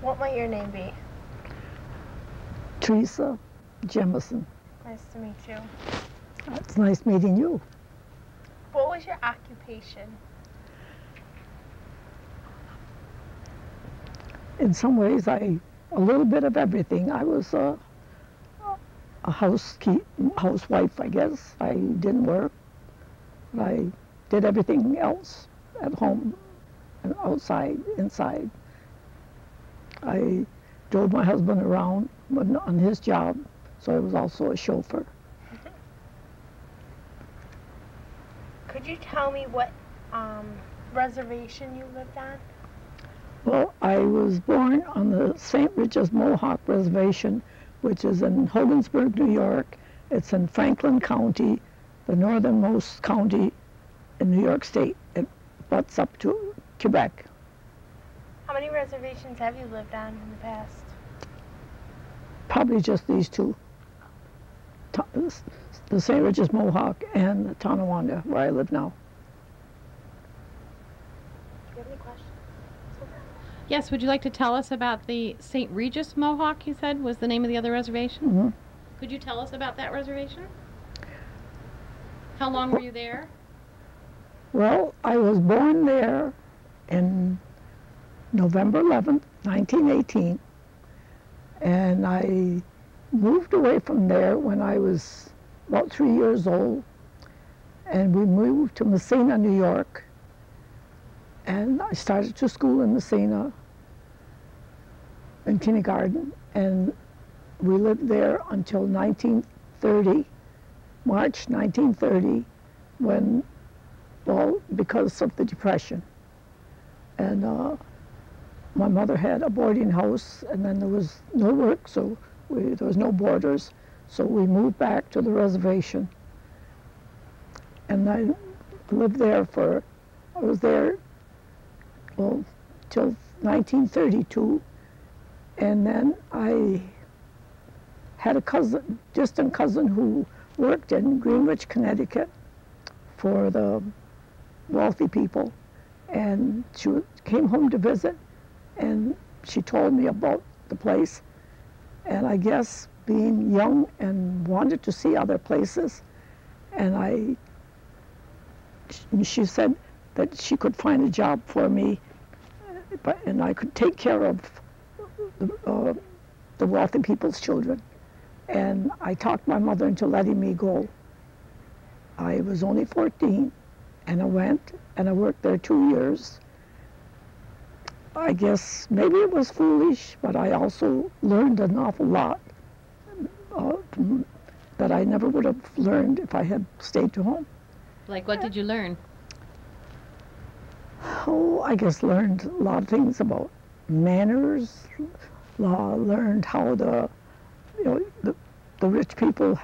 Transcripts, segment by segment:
What might your name be? Theresa Jemison. Nice to meet you. It's nice meeting you. What was your occupation? In some ways, I a little bit of everything. I was a, a housekeep, housewife, I guess. I didn't work. I did everything else at home and outside, inside. I drove my husband around on his job, so I was also a chauffeur. Could you tell me what um, reservation you lived on? Well, I was born on the St. Regis Mohawk Reservation, which is in Hogansburg, New York. It's in Franklin County, the northernmost county in New York State. It butts up to Quebec. How many reservations have you lived on in the past? Probably just these two. The St. Regis Mohawk and the Tonawanda, where I live now. Do you have any questions? Yes, would you like to tell us about the St. Regis Mohawk, you said was the name of the other reservation? Mm -hmm. Could you tell us about that reservation? How long were you there? Well, I was born there in November 11th, 1918, and I moved away from there when I was about three years old, and we moved to Massena, New York, and I started to school in Massena in kindergarten, and we lived there until 1930, March 1930, when, well, because of the Depression. And uh, my mother had a boarding house, and then there was no work, so we, there was no boarders, so we moved back to the reservation. And I lived there for, I was there, well, till 1932, and then I had a cousin, distant cousin who worked in Greenwich, Connecticut for the wealthy people. And she came home to visit, and she told me about the place. And I guess being young and wanted to see other places, and I, she said that she could find a job for me, but, and I could take care of uh, the wealthy people's children. And I talked my mother into letting me go. I was only 14, and I went, and I worked there two years. I guess maybe it was foolish, but I also learned an awful lot uh, that I never would have learned if I had stayed to home. Like what did you learn? Oh, I guess learned a lot of things about manners, uh, learned how the, you know, the, the rich people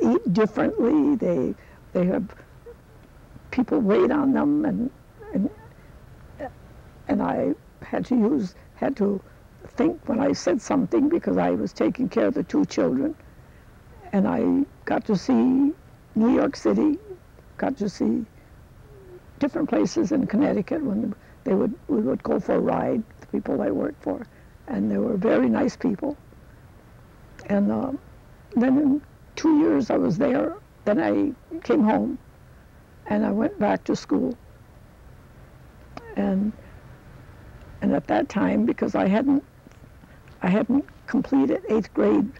eat differently. They, they have people wait on them, and, and, and I had to use, had to think when I said something because I was taking care of the two children. And I got to see New York City, got to see different places in Connecticut when they would, we would go for a ride, the people I worked for and they were very nice people. And uh, then in two years I was there. Then I came home, and I went back to school. And and at that time, because I hadn't I hadn't completed eighth grade,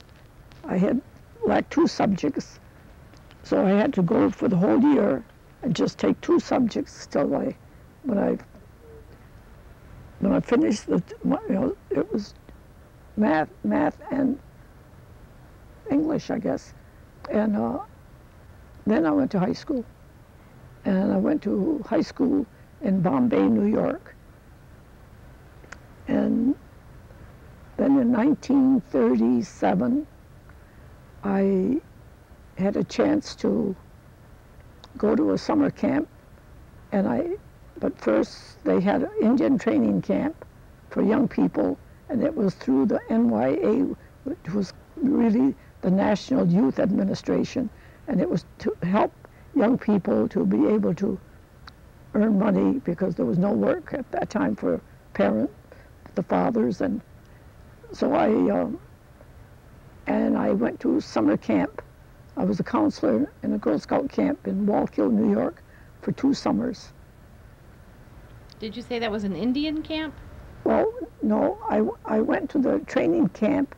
I had lacked two subjects, so I had to go for the whole year and just take two subjects till I when I when I finished the, you know, it was math, math and English, I guess. And uh, then I went to high school. And I went to high school in Bombay, New York. And then in 1937, I had a chance to go to a summer camp, and I but first, they had an Indian training camp for young people, and it was through the NYA, which was really the National Youth Administration, and it was to help young people to be able to earn money because there was no work at that time for parents. The fathers, and so I um, and I went to summer camp. I was a counselor in a Girl Scout camp in Wallkill, New York, for two summers. Did you say that was an Indian camp? Well, no, I, I went to the training camp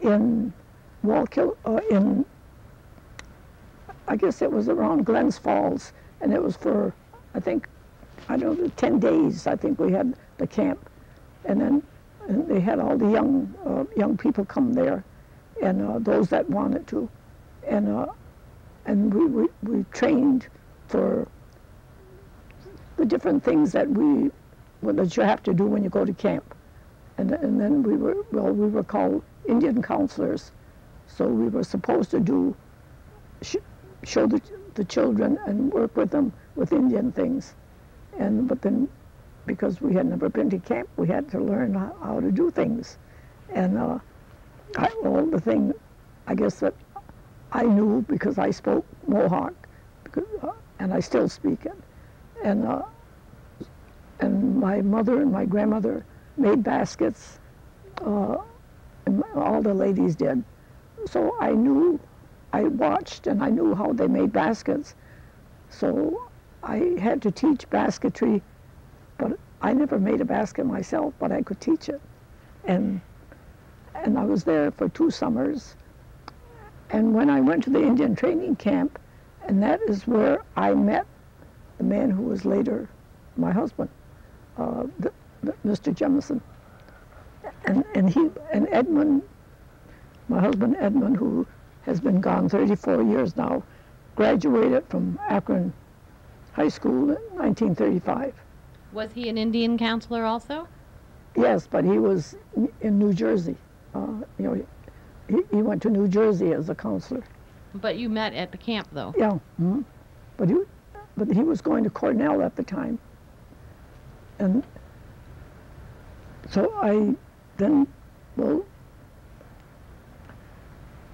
in Wallkill, uh, in, I guess it was around Glens Falls, and it was for, I think, I don't know, 10 days, I think we had the camp. And then and they had all the young, uh, young people come there, and uh, those that wanted to. And, uh, and we, we, we trained for the different things that we that you have to do when you go to camp. And, and then we were, well, we were called Indian counselors. So we were supposed to do, sh- show the, the children and work with them with Indian things. And, but then, because we had never been to camp, we had to learn how, how to do things. And, uh, I, the thing, I guess that I knew because I spoke Mohawk, because, uh, and I still speak it. And, uh, and my mother and my grandmother made baskets, uh, and all the ladies did. So I knew, I watched and I knew how they made baskets. So I had to teach basketry, but I never made a basket myself, but I could teach it. And, and I was there for two summers. And when I went to the Indian training camp, and that is where I met the man who was later my husband uh, the, the, Mr. Jemison. And, and he and Edmund, my husband Edmund, who has been gone 34 years now, graduated from Akron High School in 1935. Was he an Indian counselor also? Yes, but he was in New Jersey. Uh, you know, he, he went to New Jersey as a counselor. But you met at the camp, though. Yeah, mhm. but he, but he was going to Cornell at the time. And so I then, well,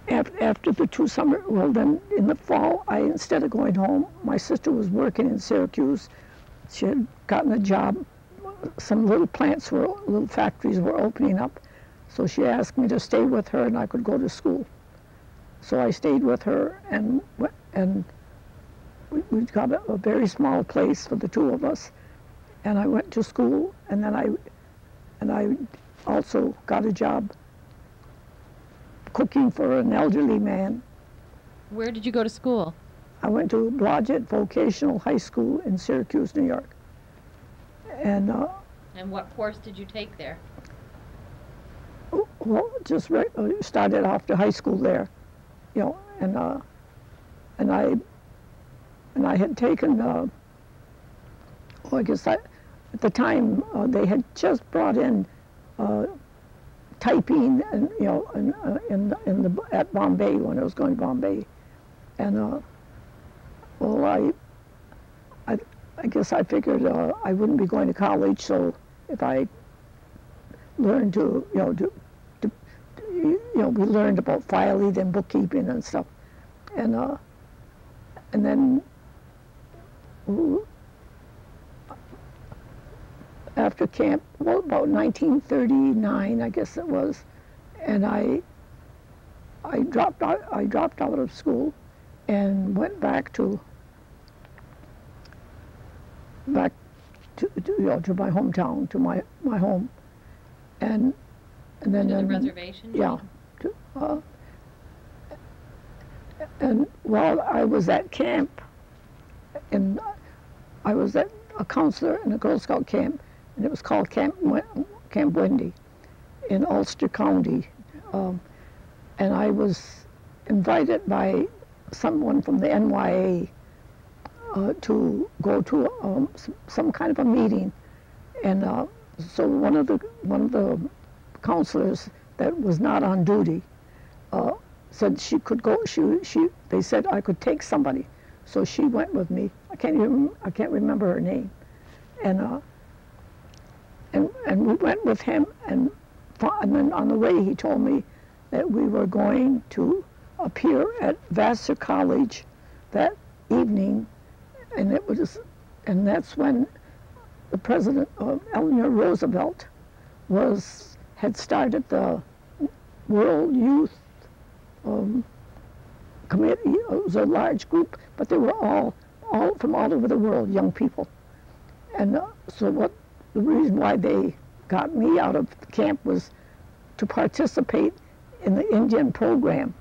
af- after the two summer, well, then in the fall, I instead of going home, my sister was working in Syracuse. She had gotten a job. Some little plants were, little factories were opening up. So she asked me to stay with her and I could go to school. So I stayed with her and, and we, we got a, a very small place for the two of us and I went to school, and then I, and I also got a job cooking for an elderly man. Where did you go to school? I went to Blodgett Vocational High School in Syracuse, New York, and uh, And what course did you take there? well, just uh, started off to high school there, you know, and uh, and I, and I had taken. Uh, well, I guess I, at the time uh, they had just brought in uh, typing, and you know, in, uh, in the, in the at Bombay when I was going to Bombay, and uh, well, I, I, I guess I figured uh, I wouldn't be going to college, so if I learned to, you know, to, to, you know, we learned about filing and bookkeeping and stuff, and uh, and then after camp, well, about 1939, I guess it was, and I, I dropped out, I dropped out of school, and went back to, back to, to you know, to my hometown, to my my home, and and then to the reservation? yeah. To, uh, and while I was at camp, and I was at a counselor in a Girl Scout camp, and it was called Camp Camp Wendy in Ulster County, um, and I was invited by someone from the NYA uh, to go to um, some kind of a meeting, and uh, so one of the one of the counselors that was not on duty uh, said she could go. She she they said I could take somebody, so she went with me. I can't even I can't remember her name, and uh, and and we went with him, and and then on the way he told me that we were going to appear at Vassar College that evening, and it was and that's when the president of Eleanor Roosevelt was had started the World Youth um, Committee. It was a large group, but they were all all from all over the world, young people. And uh, so what the reason why they got me out of camp was to participate in the Indian program.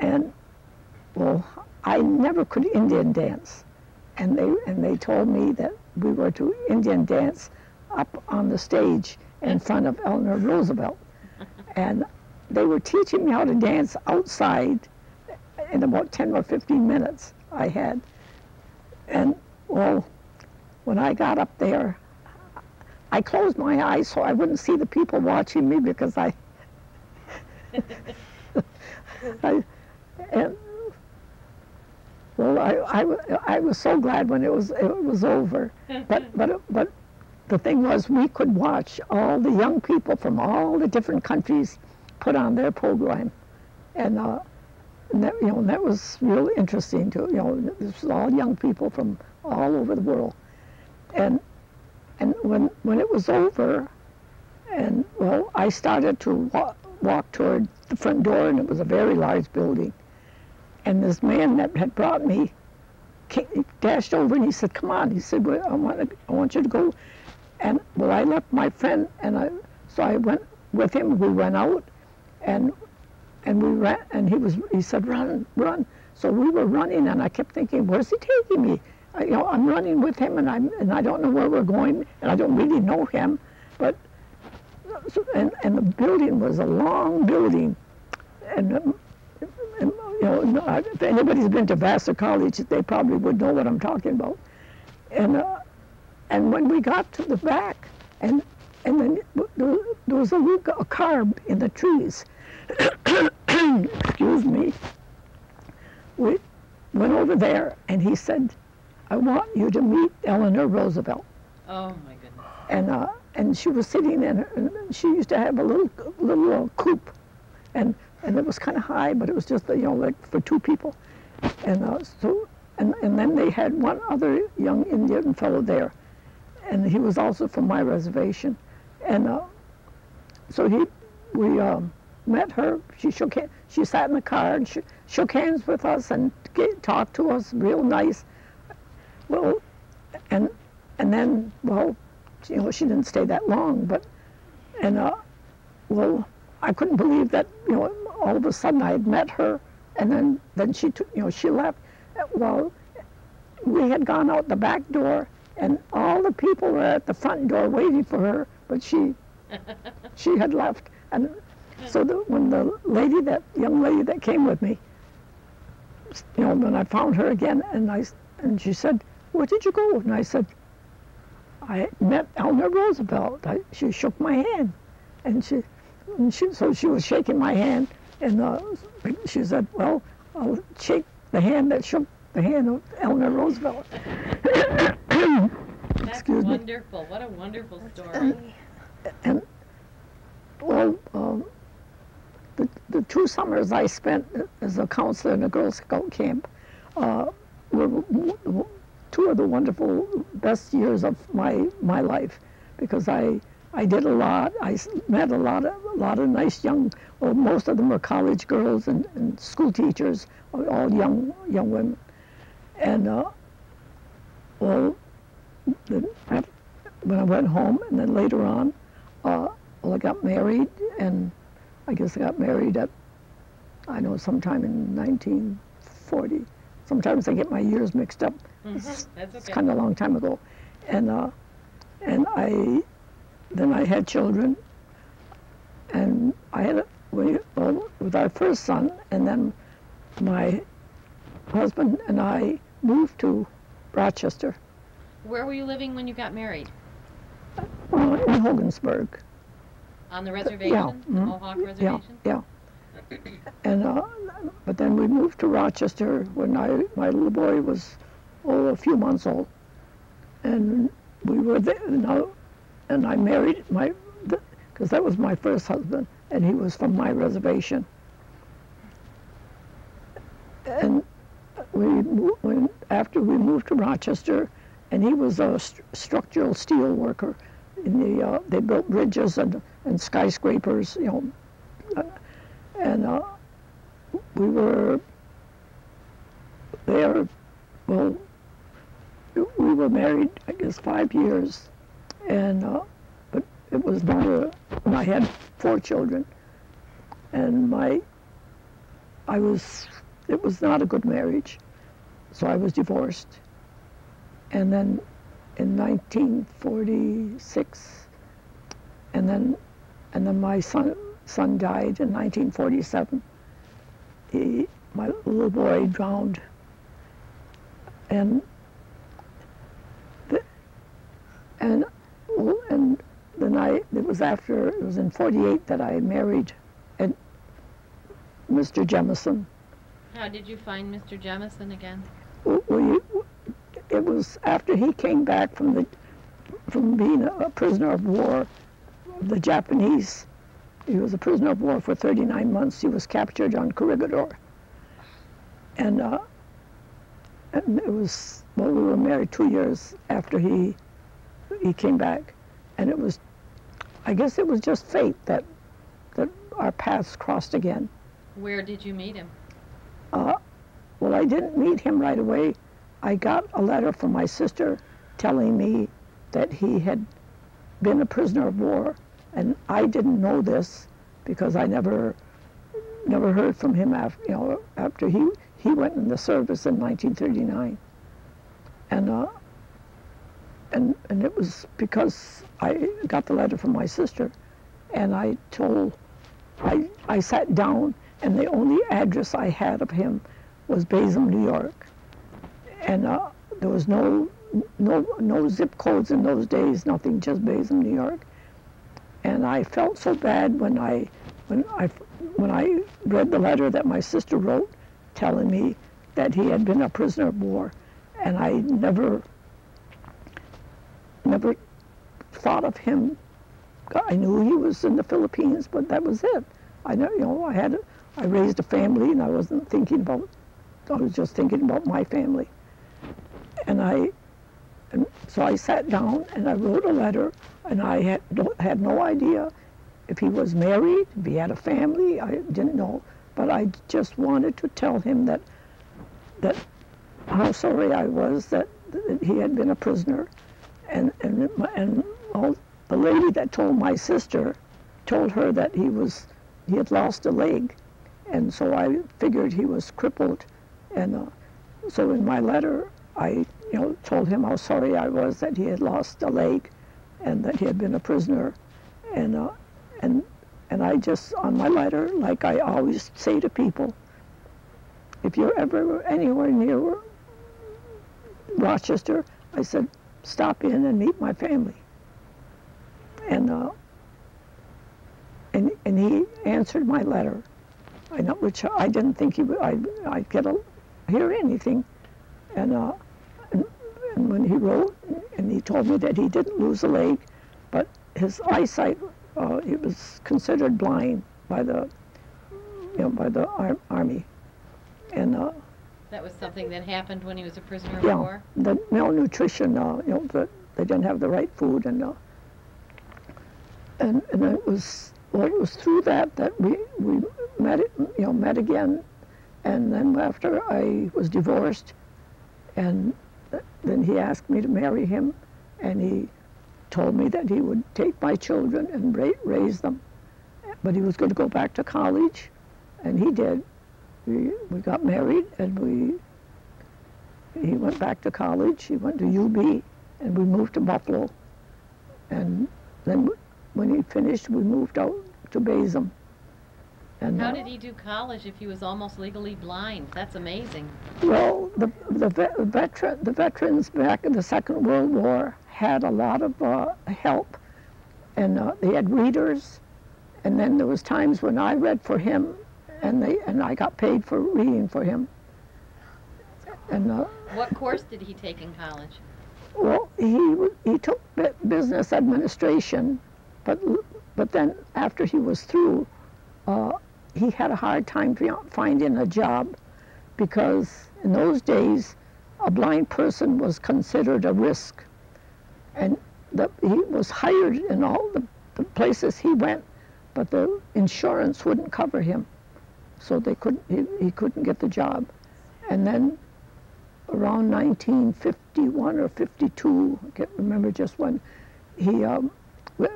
And well, I never could Indian dance, and they and they told me that we were to Indian dance up on the stage in front of Eleanor Roosevelt, and they were teaching me how to dance outside in about 10 or 15 minutes I had. And well, when I got up there, I closed my eyes so I wouldn't see the people watching me because I, I and I, I, I was so glad when it was it was over. But but but the thing was, we could watch all the young people from all the different countries put on their program, and, uh, and that you know that was really interesting to you know this was all young people from all over the world, and and when when it was over, and well, I started to walk, walk toward the front door, and it was a very large building, and this man that had brought me came, dashed over and he said, "Come on," he said, well, "I want I want you to go." And well, I left my friend, and I so I went with him. We went out, and and we ran, and he was he said, "Run, run." So we were running, and I kept thinking, "Where's he taking me?" I, you know, I'm running with him, and I'm and I don't know where we're going, and I don't really know him, but so, and and the building was a long building, and. Um, You know, if anybody's been to Vassar College, they probably would know what I'm talking about. And uh, and when we got to the back, and and then there, was a, a car in the trees. Excuse me. We went over there, and he said, "I want you to meet Eleanor Roosevelt." Oh my goodness. And uh, and she was sitting in, and she used to have a little little uh, coupe, and and it was kind of high, but it was just you know like for two people, and uh, so and and then they had one other young Indian fellow there, and he was also from my reservation, and uh, so he we um, met her. She shook hand, she sat in the car and she shook hands with us and get, talked to us real nice. Well, and and then well, you know she didn't stay that long, but and uh, well I couldn't believe that you know all of a sudden I had met her, and then then she took, you know she left. Well, we had gone out the back door, and all the people were at the front door waiting for her, but she she had left. And so the, when the lady, that young lady that came with me, you know, when I found her again, and I and she said, "Where did you go?" And I said, "I met Eleanor Roosevelt." I, she shook my hand, and she, and she so she was shaking my hand, and uh, she said, "Well, I'll shake the hand that shook the hand of Eleanor Roosevelt." That's Excuse me. wonderful. What a wonderful story. and well, um, the, the two summers I spent as a counselor in a Girl Scout camp uh, were w- w- two of the wonderful best years of my my life because I I did a lot. I met a lot of a lot of nice young. Well, most of them were college girls and, and school teachers, all young young women, and uh, well, then when I went home, and then later on, uh, well, I got married, and I guess I got married at, I know, sometime in 1940. Sometimes I get my years mixed up. It's, That's it's okay. kind of a long time ago, and uh, and I, then I had children, and I had a, well, with our first son, and then my husband and I moved to Rochester, Where were you living when you got married? uh, in Hogansburg. On the reservation? The mhm. Mohawk Yeah, Reservation? yeah. And uh, but then we moved to Rochester when I my little boy was oh a few months old, and we were there. Now, and I married my because that was my first husband, and he was from my reservation. And we when after we moved to Rochester, and he was a st- structural steel worker. in the uh, they built bridges and, and skyscrapers, you know, uh, and uh, we were there. Well, we were married, I guess, five years, and uh, but it was not a. I had four children, and my. I was. It was not a good marriage, so I was divorced, and then in 1946, and then, and then my son son died in 1947. He, my little boy drowned, and the, and and then I it was after it was in 48 that I married, and Mr. Jemison. How did you find Mr. Jemison again? we, it was after he came back from the from being a prisoner of war, the Japanese. He was a prisoner of war for 39 months. He was captured on Corregidor, and uh, and it was well, we were married two years after he he came back, and it was, I guess it was just fate that that our paths crossed again. Where did you meet him? Uh, well, I didn't meet him right away. I got a letter from my sister telling me that he had been a prisoner of war, and I didn't know this because I never never heard from him after you know after he he went in the service in 1939, and uh, and and it was because I got the letter from my sister, and I told I I sat down and the only address I had of him was Basom, New York, and uh, there was no no no zip codes in those days, nothing, just Basom, New York. And I felt so bad when I when I when I read the letter that my sister wrote, telling me that he had been a prisoner of war, and I never never thought of him. I knew he was in the Philippines, but that was it. I know, you know, I had, I raised a family, and I wasn't thinking about. I was just thinking about my family. And I, and so I sat down and I wrote a letter, and I had had no idea if he was married, if he had a family. I didn't know, but I just wanted to tell him that that how sorry I was that, that he had been a prisoner, and and and all, the lady that told my sister told her that he was he had lost a leg, and so I figured he was crippled, and uh, so in my letter I you know told him how sorry I was that he had lost a leg, and that he had been a prisoner, and uh, and and I just on my letter like I always say to people, if you're ever anywhere near Rochester, I said stop in and meet my family. And uh, and and he answered my letter, I know, which I didn't think he would. I I'd get a hear anything, and uh, and, and when he wrote, and he told me that he didn't lose a leg, but his eyesight, uh, he was considered blind by the, you know, by the ar- army, and. Uh, That was something that happened when he was a prisoner of yeah, war? the malnutrition, uh, you know, the, they didn't have the right food, and uh, and and it was well, it was through that that we we met, it- you know, met again, and then after I was divorced, and then he asked me to marry him, and he told me that he would take my children and raise them, but he was going to go back to college, and he did. We we got married, and we he went back to college. He went to UB, and we moved to Buffalo. And then when he finished, we moved out to Basom. And How uh, did he do college if he was almost legally blind? That's amazing. well, the the vet, veteran the veterans back in the Second World War had a lot of uh, help, and uh, they had readers, and then there was times when I read for him, and they and I got paid for reading for him. And uh, What course did he take in college? Well, he he took business administration, but but then after he was through, uh, he had a hard time finding a job because in those days, a blind person was considered a risk, and the, he was hired in all the, the places he went, but the insurance wouldn't cover him, so they couldn't. He, he couldn't get the job, and then around 1951 or 52, I can't remember just when, he um,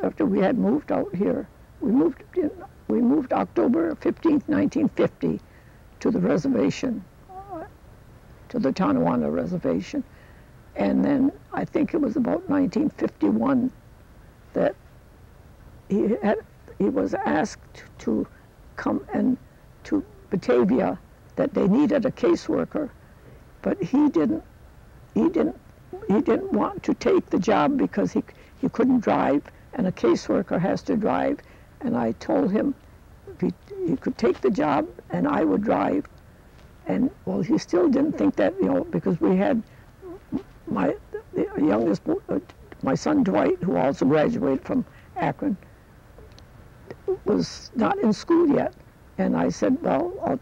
after we had moved out here, we moved in, we moved October 15th, 1950, to the reservation, uh, to the Tonawanda reservation, and then I think it was about 1951 that he had he was asked to come and to Batavia that they needed a caseworker, but he didn't he didn't he didn't want to take the job because he he couldn't drive and a caseworker has to drive and I told him he, he could take the job and I would drive and well he still didn't think that you know because we had my youngest my son Dwight who also graduated from Akron was not in school yet. And I said, well, I'll,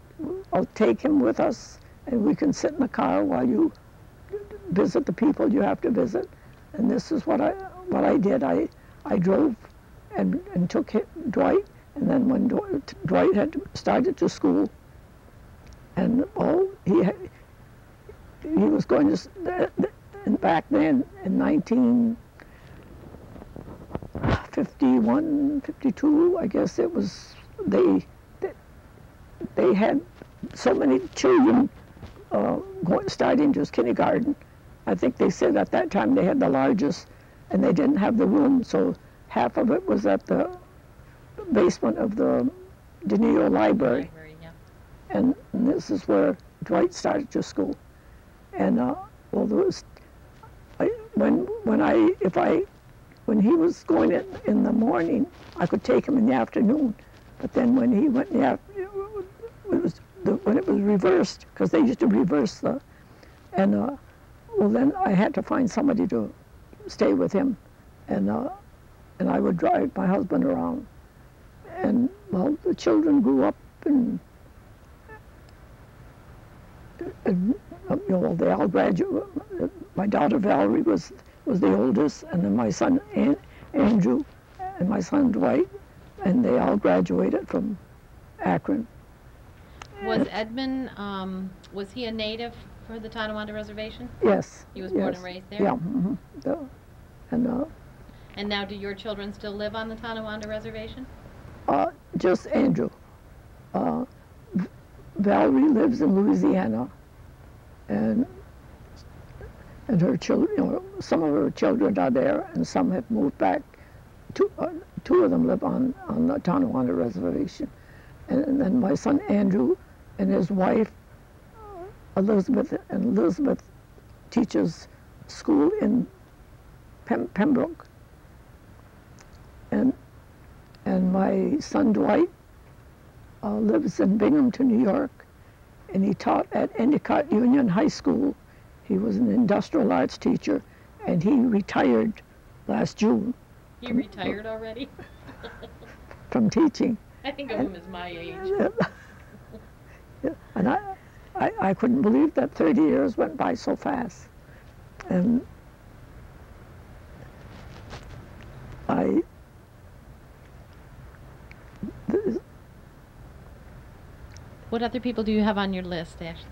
I'll take him with us and we can sit in the car while you visit the people you have to visit. And this is what I, what I did. I, I drove and, and took Dwight. And then when Dwight had started to school, and oh, he had, he was going to, back then in 1951, 52, I guess it was, they, they had so many children uh, going, starting just kindergarten. I think they said at that time they had the largest, and they didn't have the room, so half of it was at the basement of the Denio Library. Library, yeah. And, and this is where Dwight started to school. And uh, well, there was I, when when I if I when he was going in, in the morning, I could take him in the afternoon. But then when he went in the it was the, when it was reversed, because they used to reverse the, and uh, well then I had to find somebody to stay with him, and uh, and I would drive my husband around, and well the children grew up and. and you know, they all graduated. My daughter Valerie was was the oldest, and then my son An- Andrew and my son Dwight, and they all graduated from Akron. Was Edmund, um, was he a native for the Tonawanda Reservation? Yes. He was born yes. and raised there? Yeah. mhm, yeah. And uh, And now do your children still live on the Tonawanda Reservation? uh, just Andrew. Uh, V- Valerie lives in Louisiana, and and her children, you know, some of her children are there, and some have moved back. Two, uh, two of them live on on the Tonawanda reservation, and, and then my son Andrew and his wife Elizabeth, and Elizabeth teaches school in Pem- Pembroke, and and my son Dwight uh, lives in Binghamton, New York, and he taught at Endicott Union High School. He was an industrial arts teacher, and he retired last June He retired already? from teaching. I think of him as my age. Yeah, and I, I, I couldn't believe that 30 years went by so fast. And I, th- What other people do you have on your list, Ashley?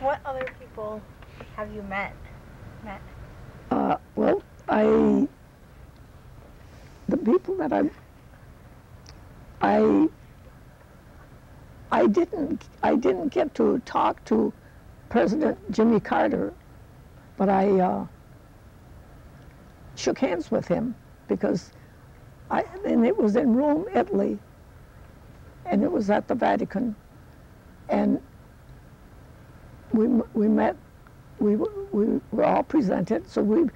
What other people have you met? Met. Uh, well, I, the people that I, I, I didn't, I didn't get to talk to President Jimmy Carter, but I uh, shook hands with him because I, and it was in Rome, Italy, and it was at the Vatican, and we, we met we, we were all presented. So we,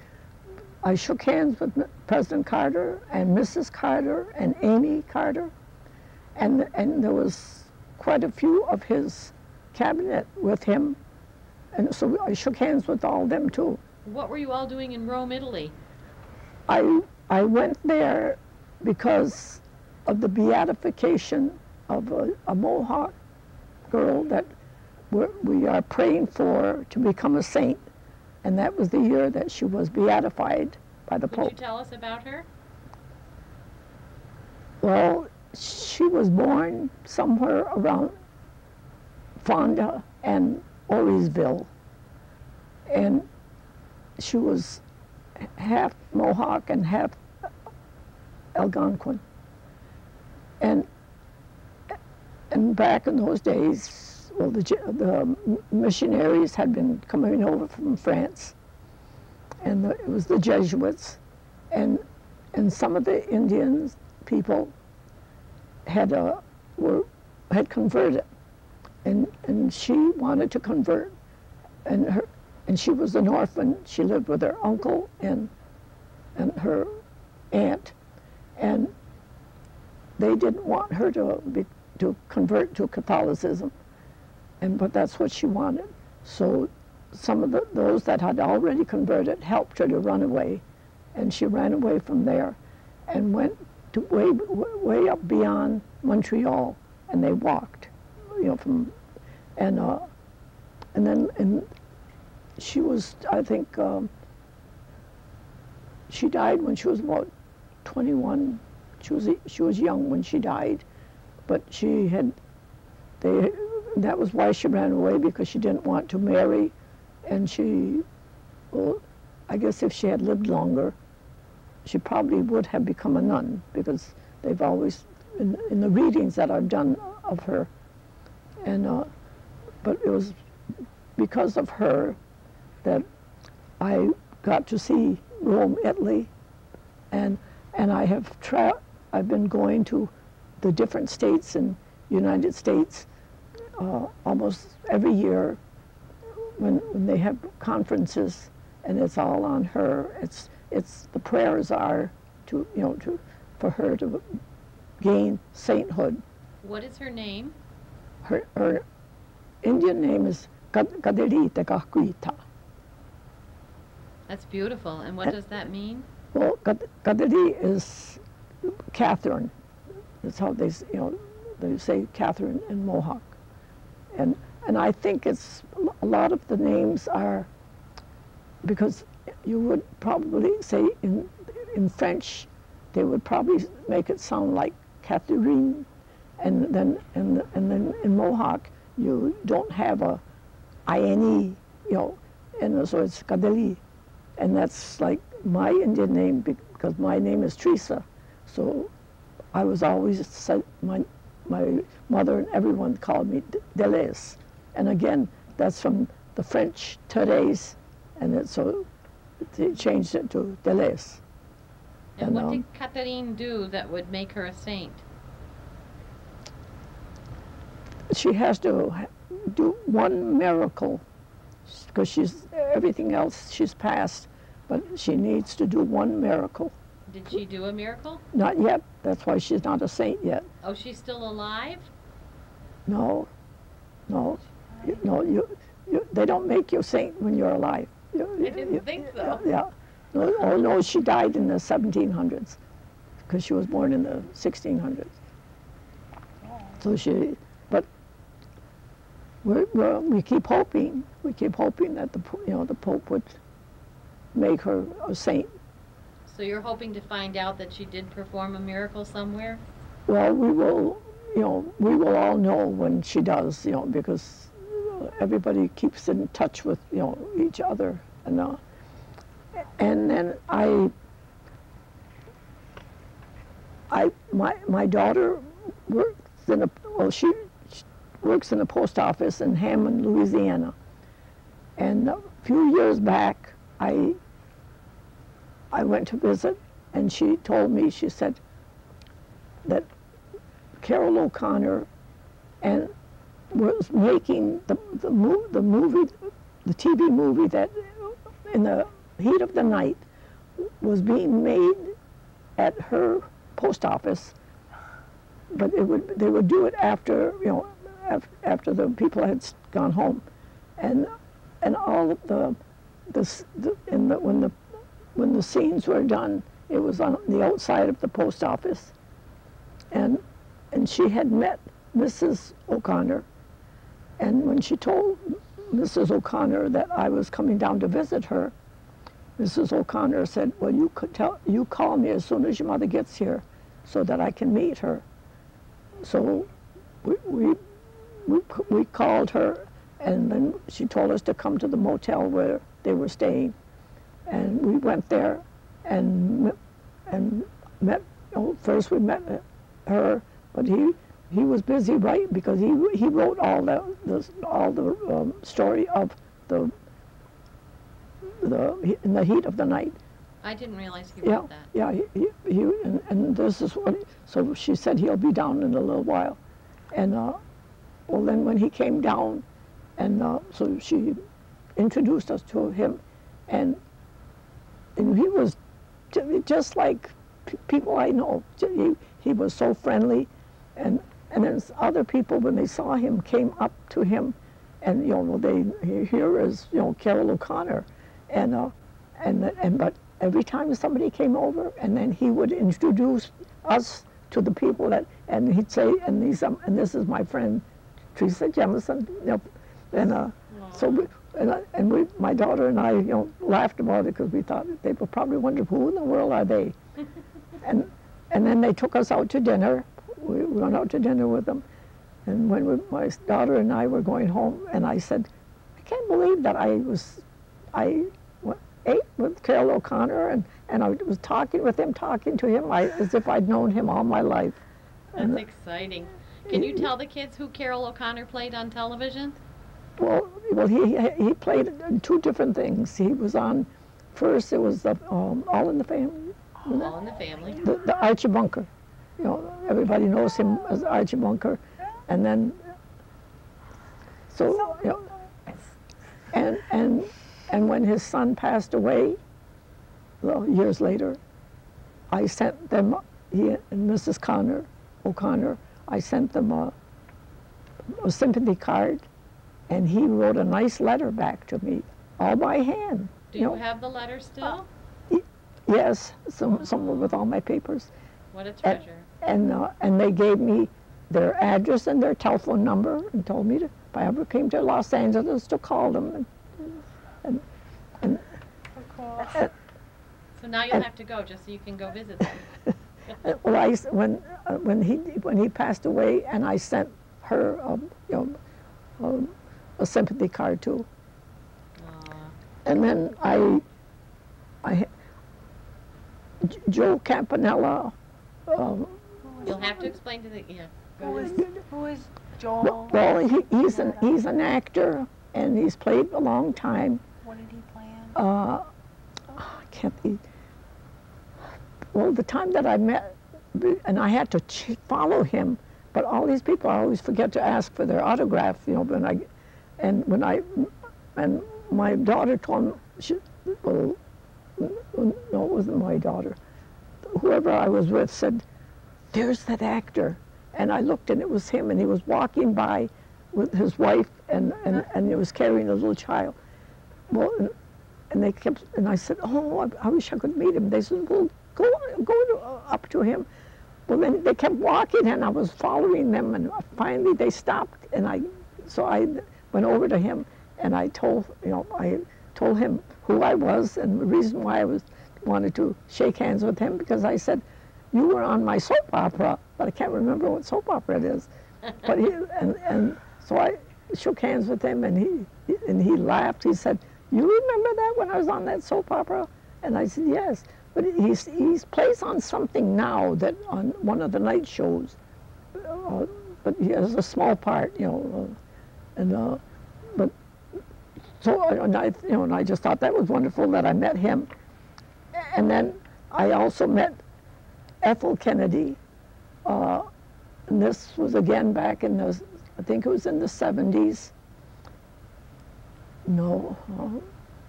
I shook hands with President Carter and Mrs. Carter and Amy Carter, and and there was quite a few of his cabinet with him, and so I shook hands with all of them too. What were you all doing in Rome, Italy? I I went there because of the beatification of a, a Mohawk girl that we are praying for to become a saint. and that was the year that she was beatified by the Would you Pope. tell us about her? Well, she was born somewhere around Fonda and Auriesville, and she was half Mohawk and half Algonquin. And and back in those days, well, the, the missionaries had been coming over from France, and the, it was the Jesuits, and and some of the Indians people had uh, were had converted, and and she wanted to convert, and her and she was an orphan. She lived with her uncle and and her aunt, and they didn't want her to be, to convert to Catholicism, and but that's what she wanted. So some of the, those that had already converted helped her to run away, and she ran away from there, and went to way way up beyond Montreal, and they walked, you know, from, and uh, and then and she was I think um, she died when she was about 21. She was she was young when she died, but she had they that was why she ran away because she didn't want to marry, and she well I guess if she had lived longer, she probably would have become a nun because they've always in, in the readings that I've done of her, and uh, but it was because of her that I got to see Rome, Italy, and and I have tra- I've been going to the different states in United States uh, almost every year when when they have conferences, and it's all on her. It's it's the prayers are to you know to for her to gain sainthood. What is her name? Her her Indian name is Kad- Kaderita Kakuita. That's beautiful. And what does that mean? Well, Kad- Kaderi is Catherine. That's how they you know they say Catherine in Mohawk, and and I think it's a lot of the names are because you would probably say in in French they would probably make it sound like Catherine, and then and and then in Mohawk you don't have a ine, you know, and so it's Kadeli, and that's like my Indian name because my name is Theresa, so I was always said my my mother and everyone called me Deleuze, and again that's from the French Therese, and it, so they changed it to Deleuze. And what did Catherine do that would make her a saint? she has to do one miracle because she's everything else she's passed, but she needs to do one miracle. Did she do a miracle? Not yet. That's why she's not a saint yet. Oh, she's still alive? No, no, you, no. You, you, they don't make you a saint when you're alive. You, I didn't think so. Yeah. Oh no, she died in the 1700s because she was born in the 1600s. So she, but we're, we're, we keep hoping. We keep hoping that the you know the Pope would make her a saint. So you're hoping to find out that she did perform a miracle somewhere? Well, we will, you know, we will all know when she does, you know, because everybody keeps in touch with, you know, each other, and uh, and then I, I, my my daughter works in a well, she, she works in a post office in Hammond, Louisiana, and a few years back, I. I went to visit, and she told me, she said, that Carroll O'Connor and was making the the, the movie, the TV movie that in the heat of the night was being made at her post office, but it would they would do it after you know af- after the people had gone home, and and all of the the, the in the when the when the scenes were done, it was on the outside of the post office. And and she had met Mrs. O'Connor, and when she told Mrs. O'Connor that I was coming down to visit her, Mrs. O'Connor said, "Well, you could tell you call me as soon as your mother gets here, so that I can meet her." So we we we, we called her, and then she told us to come to the motel where they were staying, and we went there, and and met. Oh, first we met her, but he he was busy writing because he he wrote all the, the all the um, story of the the in the heat of the night. I didn't realize he Yeah, wrote that. yeah. He, he, he and, and this is what. So she said he'll be down in a little while, and uh, well then when he came down, and uh, so she introduced us to him, and and he was just like people I know. He he was so friendly, and and then other people when they saw him came up to him, and you know they here is you know Carroll O'Connor, and uh, and and but every time somebody came over, and then he would introduce us to the people that, and he'd say, and these um, and this is my friend Theresa Jemison, you know, and uh, so we, and, I, and we, my daughter and I, you know, laughed about it because we thought they were probably wondering who in the world are they, and and then they took us out to dinner. We went out to dinner with them, and when we, my daughter and I were going home, and I said, I can't believe that I was, I ate with Carroll O'Connor, and, and I was talking with him, talking to him, I, as if I'd known him all my life. That's exciting. Can you tell the kids who Carroll O'Connor played on television? Well, well, he he played in two different things. He was on, first it was the um, All in the Family, All in the Family. the, the Archie Bunker. You know, everybody knows him as Archie Bunker, and then so you know, and and and when his son passed away, well, years later, I sent them he and Mrs. Connor O'Connor. I sent them a, a sympathy card, and he wrote a nice letter back to me, all by hand. Do you know. have the letter still? Yes, some, somewhere with all my papers. What a treasure. And, uh, and they gave me their address and their telephone number and told me to, if I ever came to Los Angeles to call them. And, So cool. So now you'll have to go just so you can go visit them. and, well, I, when, uh, when, he, when he passed away, and I sent her um, you know, um, a sympathy card too. And then I, I, Joe Campanella, um, You'll have to explain to the, yeah. Go Who ahead. is, who is Joel? well he, he's, an, he's an actor, and he's played a long time. What did he play in? uh, I can't be. Well, the time that I met, and I had to ch- follow him, but all these people, I always forget to ask for their autograph, you know, when I, and when I, and my daughter told me, she, well, no, it wasn't my daughter. Whoever I was with said, there's that actor. And I looked and it was him, and he was walking by with his wife, and, and, and he was carrying a little child. Well, and, and they kept, and I said, oh, I, I wish I could meet him. They said, well, go, go to, uh, up to him. Well, then they kept walking, and I was following them, and finally they stopped, and I, so I went over to him, and I told, you know, I told him who I was, and the reason why I was wanted to shake hands with him because I said, you were on my soap opera, but I can't remember what soap opera it is. But he, and, and so I shook hands with him, and he, and he laughed. He said, you remember that when I was on that soap opera? And I said, yes. But he's, he's plays on something now that on one of the night shows. Uh, but he has a small part, you know. Uh, and uh, but so I- and I, you know, and I just thought that was wonderful that I met him. And then I also met Ethel Kennedy. Uh, and this was again back in the, I think it was in the 70s. No, uh,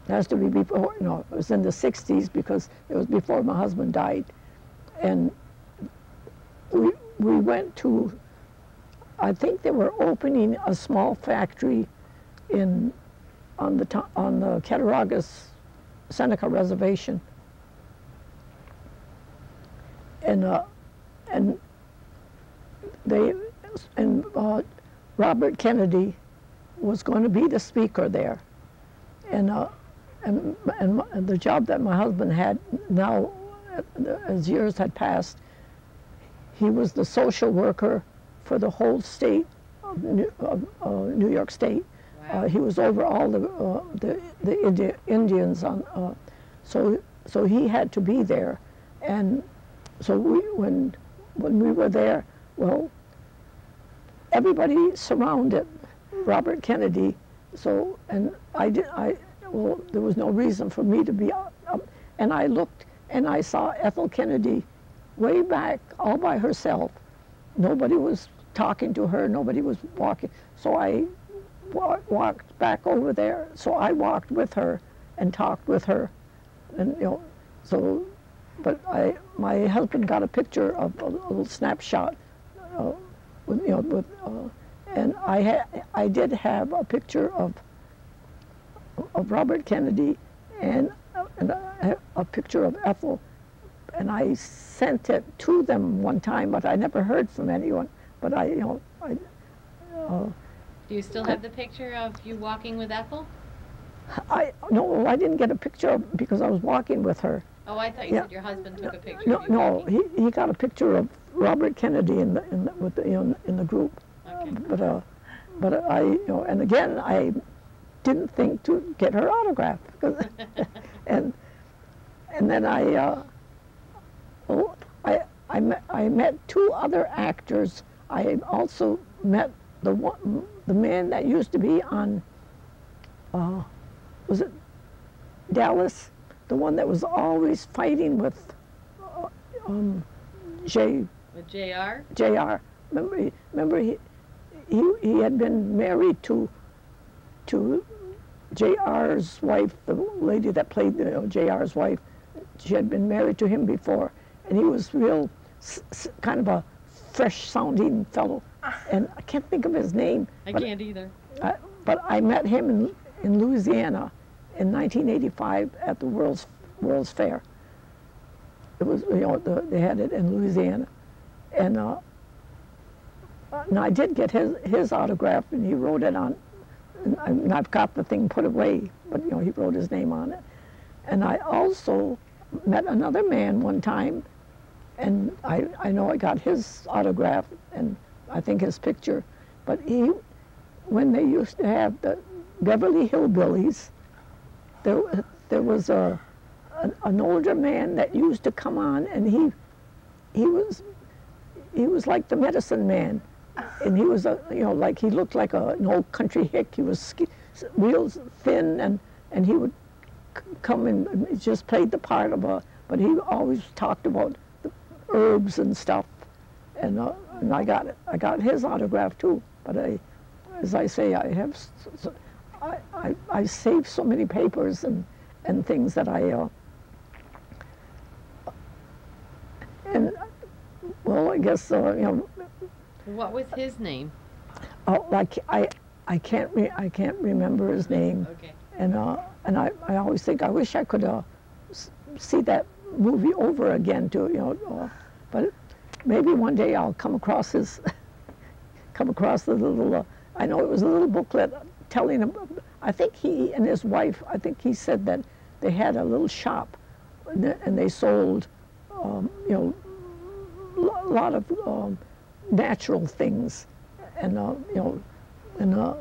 it has to be before, no, it was in the 60s because it was before my husband died. And we, we went to, I think they were opening a small factory in, on the, on the Cattaraugus Seneca Reservation. And, uh, and they, and uh, Robert Kennedy was going to be the speaker there. And, uh, and, and, my- and the job that my husband had now, uh, as years had passed, he was the social worker for the whole state of New, of, uh, New York State. Uh, he was over all the uh, the, the Indi- Indians on, uh, so so he had to be there, and so we when when we were there, well, everybody surrounded Robert Kennedy. So and I did I well there was no reason for me to be up, up and I looked and I saw Ethel Kennedy way back all by herself. Nobody was talking to her. Nobody was walking. So I wa- walked back over there. So I walked with her and talked with her, and you know, so. But I, my husband got a picture of a, little snapshot, uh, with you know, with, uh, and I had, I did have a picture of, of Robert Kennedy, and and a, a picture of Ethel, and I sent it to them one time, but I never heard from anyone. But I, you know, I, uh, Do you still have the picture of you walking with Ethel? I no, I didn't get a picture because I was walking with her. Oh, I thought you Yeah. said your husband took a picture No, no, he, he got a picture of Robert Kennedy in the in the, with the, in, in the group. Okay. But uh, but I you know, and again I didn't think to get her autograph, and and then I uh, oh, I I met I met two other actors. I also met the one the man that used to be on uh, was it Dallas, the one that was always fighting with uh, um, Jay With JR? Jr. Remember, he, remember he, he he had been married to to Jr.'s wife, the lady that played you know, Jr.'s wife. She had been married to him before, and he was real kind of a fresh-sounding fellow. And I can't think of his name. I can't either. I, but I met him in, in Louisiana in 1985 at the World's World's Fair. It was you know the, they had it in Louisiana, and uh, and I did get his his autograph, and he wrote it on. And I've got the thing put away, but you know he wrote his name on it. And I also met another man one time, and I I know I got his autograph and I think his picture, but he when they used to have the Beverly Hillbillies, there, there was a, an, an older man that used to come on, and he, he was, he was like the medicine man, and he was a, you know, like he looked like a, an old country hick. He was real thin, and and he would come and just played the part of a, but he always talked about the herbs and stuff, and uh, and I got. I got his autograph too, but I as I say, I have, I, I, I saved so many papers and, and things that I, uh, and, well, I guess, uh, you know, What was his name? oh, like, I, I can't, re- I can't remember his name. Okay. And, uh, and I, I always think, I wish I could, uh, see that movie over again too, you know, uh, but maybe one day I'll come across his, come across the little, uh, I know it was a little booklet telling him, I think he and his wife, I think he said that they had a little shop and they, sold, um, you know, a lot of um, natural things. And, uh, you know, and, uh,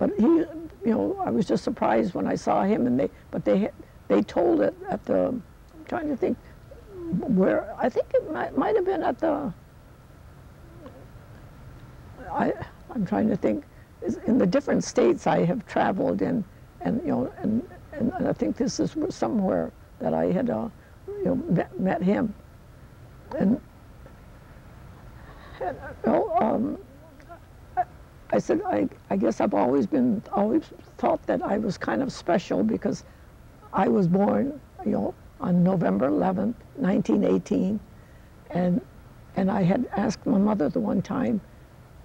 but he, you know, I was just surprised when I saw him and they, but they, they told it at the, I'm trying to think where, I think it might, might have been at the, I, I'm trying to think, in the different states I have traveled in, and you know, and, and, I think this is somewhere that I had, uh, you know, met, met him, and, and you know, um, I, I said I, I guess I've always been always thought that I was kind of special because I was born, you know, on November 11th, 1918, and and I had asked my mother the one time,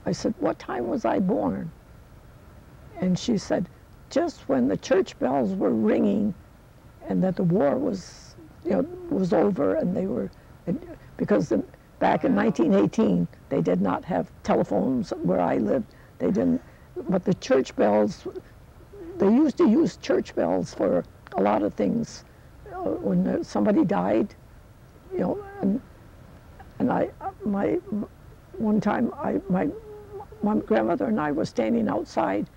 I said, what time was I born? And she said, just when the church bells were ringing and that the war was, you know, was over and they were, because the, back in 1918, they did not have telephones where I lived. They didn't, but the church bells, they used to use church bells for a lot of things. Uh, when somebody died, you know, and and I, my, one time, I, my, my grandmother and I were standing outside,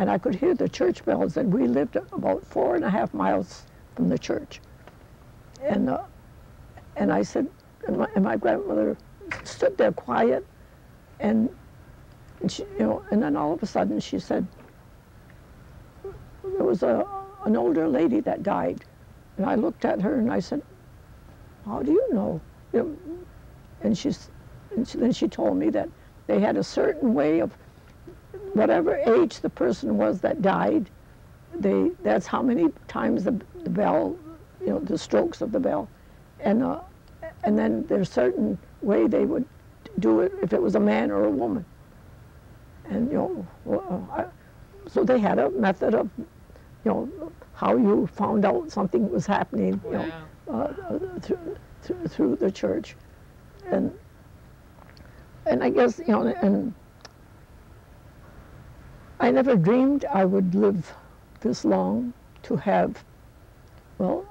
and I could hear the church bells, and we lived about four and a half miles from the church. And, uh, and I said, and my, and my grandmother stood there quiet, and, and she, you know, and then all of a sudden she said, there was a, an older lady that died. And I looked at her and I said, how do you know? You know and, she's, and she, then she told me that they had a certain way of, whatever age the person was that died, they, that's how many times the, the bell, you know, the strokes of the bell. And, uh, and then there's a certain way they would do it if it was a man or a woman. And, you know, uh, I, so they had a method of, you know, how you found out something was happening, you know, uh, uh, through, through, through the church and and I guess you know, and I never dreamed I would live this long to have. Well,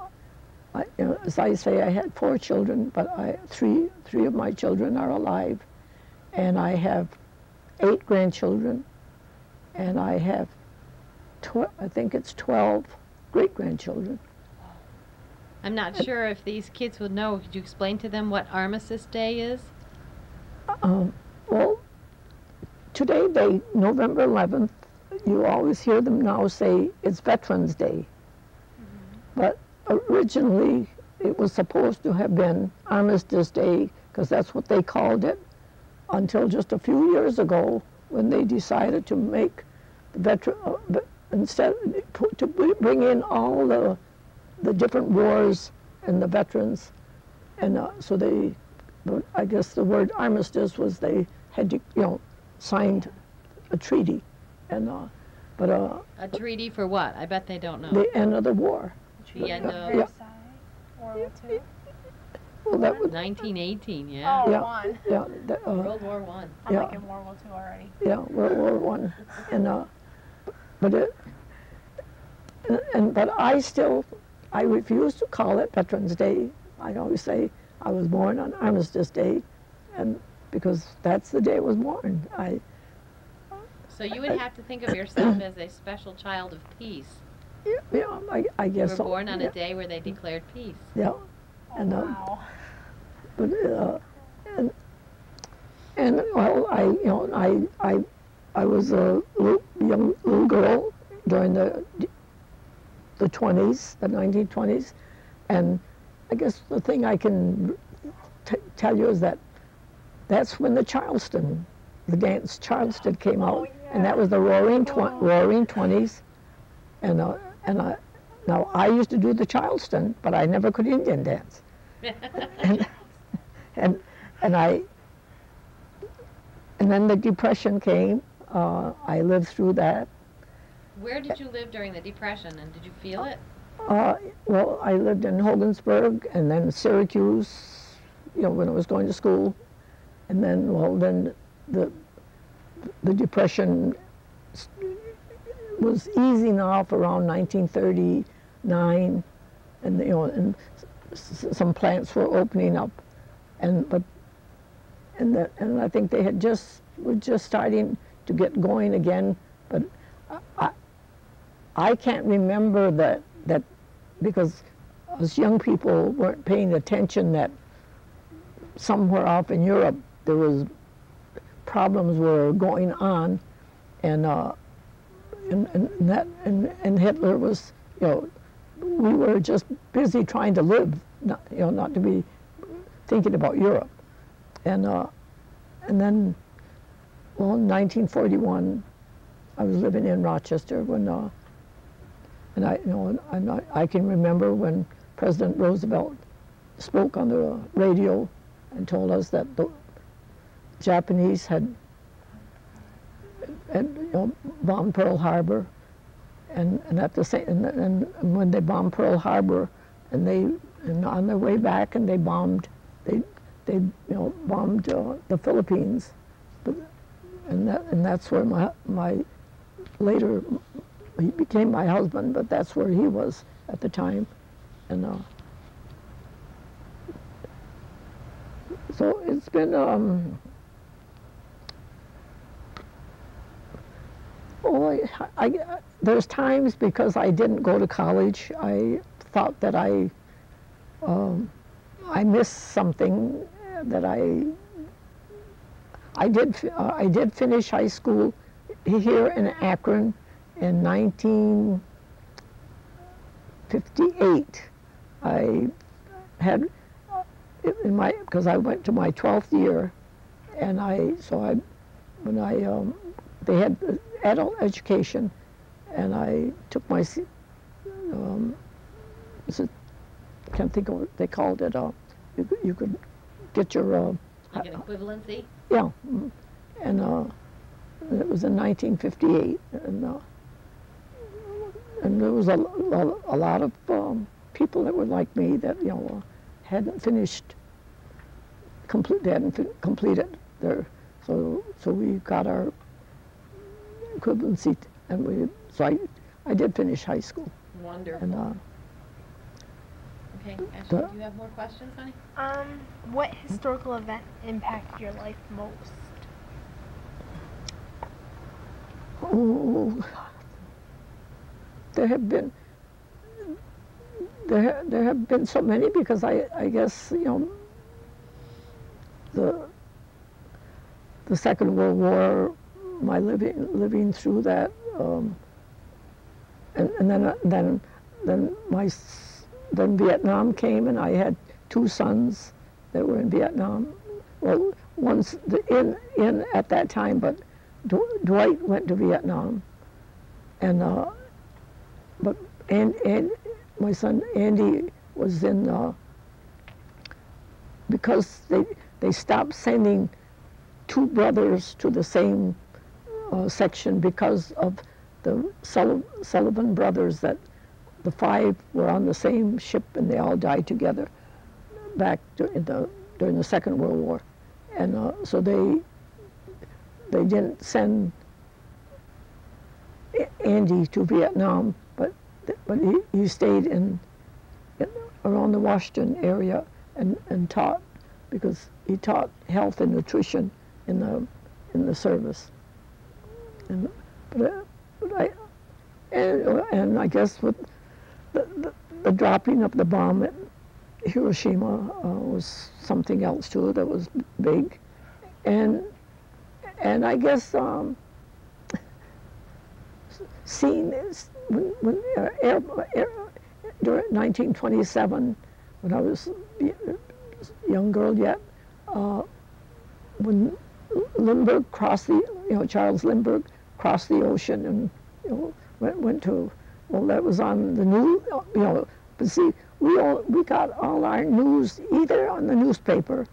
I, you know, as I say, I had four children, but I, three three of my children are alive, and I have eight grandchildren, and I have, tw- I think it's twelve great grandchildren. I'm not sure if these kids would know. Could you explain to them what Armistice Day is? Um, well, today, they, November 11th, you always hear them now say it's Veterans Day. Mm-hmm. But originally, it was supposed to have been Armistice Day because that's what they called it until just a few years ago when they decided to make the veteran, uh, instead, to bring in all the the different wars and the veterans. And uh, so they, I guess the word armistice was they had to, you know, signed a treaty. And, uh, but, uh, A treaty for what? I bet they don't know. the end of the war. The end of Yeah. World War II. Well, that was, 1918, yeah. Oh, Yeah. one. yeah, the, uh, World War One. I'm Yeah. like in World War II already. yeah, World War One. And, uh, but it, and, and, but I still, I refuse to call it Veterans Day. I always say I was born on Armistice Day, and because that's the day I was born. I, So you would have to think of yourself as a special child of peace. yeah, yeah I, I You guess were so. born on yeah, a day where they declared peace. Yeah, And, um, wow. but uh, and and well, I you know I I I was a little, young little girl during the the 20s, the 1920s, and I guess the thing I can t- tell you is that that's when the Charleston, the dance Charleston came out, Oh, and that was the Roaring tw- Roaring 20s, and uh, and I, now I used to do the Charleston, but I never could Indian dance, and and and I and then the Depression came. Uh, I lived through that. Where did you live during the Depression, and did you feel it? Uh, well, I lived in Hogansburg and then Syracuse, you know, when I was going to school. And then, well, then the, the Depression was easing off around 1939. And, you know, and some plants were opening up. And, but, and, the, and I think they had just, were just starting to get going again. But I, I can't remember that, that because us young people weren't paying attention that somewhere off in Europe there was problems were going on and, uh, and, and that and, and Hitler was you know we were just busy trying to live not, you know not to be thinking about Europe. And uh, and then well in 1941 I was living in Rochester when uh, and I, you know, and I, I can remember when President Roosevelt spoke on the radio and told us that the Japanese had, had you know, bombed Pearl Harbor, and, and at the same, and, and, when they bombed Pearl Harbor, and they, and on their way back, and they bombed, they, they, you know, bombed uh, the Philippines, but, and that, and that's where my, my later he became my husband, but that's where he was at the time. And uh, so it's been um, oh, I, I, there's times because I didn't go to college, I thought that I um, I missed something that I I did uh, I did finish high school here in Akron in 1958. I had in my because I went to my 12th year, and I so I when I um, they had adult education, and I took my um, can't think of what they called it. Uh, you, you could get your uh, like an equivalency. Yeah, mm, and uh, it was in 1958, and uh, and there was a, a, a lot of um, people that were like me that you know uh, hadn't finished complete they hadn't completed their so so we got our equivalency and we so I I did finish high school Wonderful. and uh, okay, Ashley, the- do you have more questions, honey? Um, what historical event impacted your life most? Oh, there have been there there have been so many because I I guess you know the the Second World War, my living living through that, um, and and then then then my then Vietnam came and I had two sons that were in Vietnam. Well, one's in in at that time, but Dw- Dwight went to Vietnam, and uh, but and and my son Andy was in uh, because they they stopped sending two brothers to the same uh, section because of the Sullivan, Sullivan brothers that the five were on the same ship and they all died together back during the during the Second World War, and uh, so they they didn't send Andy to Vietnam, but but he, he stayed in, in around the Washington area and, and taught because he taught health and nutrition in the in the service. And but, but I and, and I guess with the, the, the dropping of the bomb at Hiroshima uh, was something else too that was big, and and I guess um, seeing this when, when uh, air, air, during 1927, when I was a young girl yet, uh, when Lindbergh crossed the, you know, Charles Lindbergh crossed the ocean and you know, went, went to, well, that was on the news, you know, but see, we all, we got all our news either on the newspaper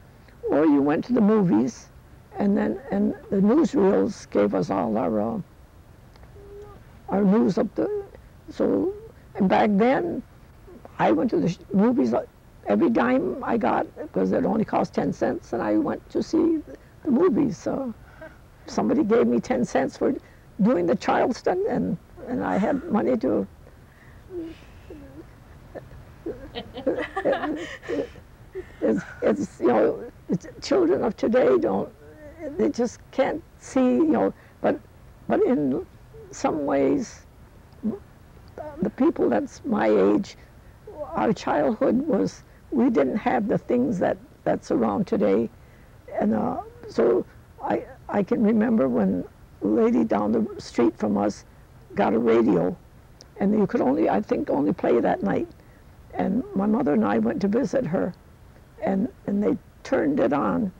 or you went to the movies and then and the newsreels gave us all our uh, our news up the so and back then I went to the movies uh, every dime I got because it only cost ten cents and I went to see the, movies so somebody gave me ten cents for doing the Charleston and and I had money to it's, it's you know it's, children of today don't they just can't see you know but but in some ways the people that's my age our childhood was we didn't have the things that that's around today. And uh, so I I can remember when lady down the street from us got a radio. And you could only I think only play that night. And my mother and I went to visit her. And and they turned it on.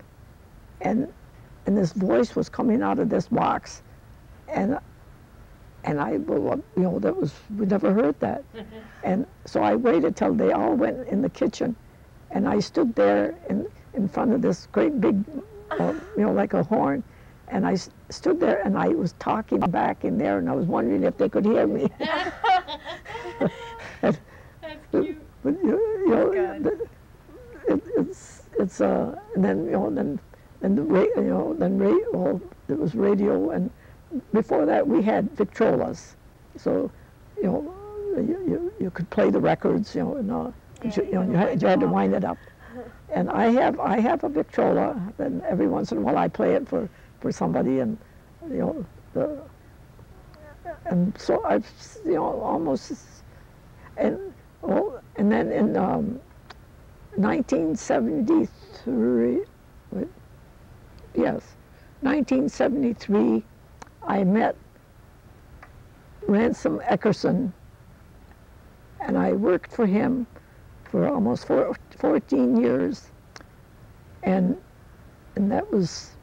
And and this voice was coming out of this box. And and I well, you know that was we never heard that. And so I waited till they all went in the kitchen. And I stood there in in front of this great big uh, you know like a horn and I stood there and I was talking back in there and I was wondering if they could hear me That's cute. but you, you know, the- it, it's it's uh, and then you know then then the ra- you know then ra- well it was radio and before that we had Victrolas, so you know you, you, you could play the records, you know, and uh, Yeah, you, you, know, you had, you had to wind wind it up. And I have I have a Victrola, and every once in a while I play it for, for somebody, and you know the and so I've you know almost and oh and then in um, 1973 wait, yes 1973 I met Ransom Eckerson and I worked for him for almost four, 14 years and and that was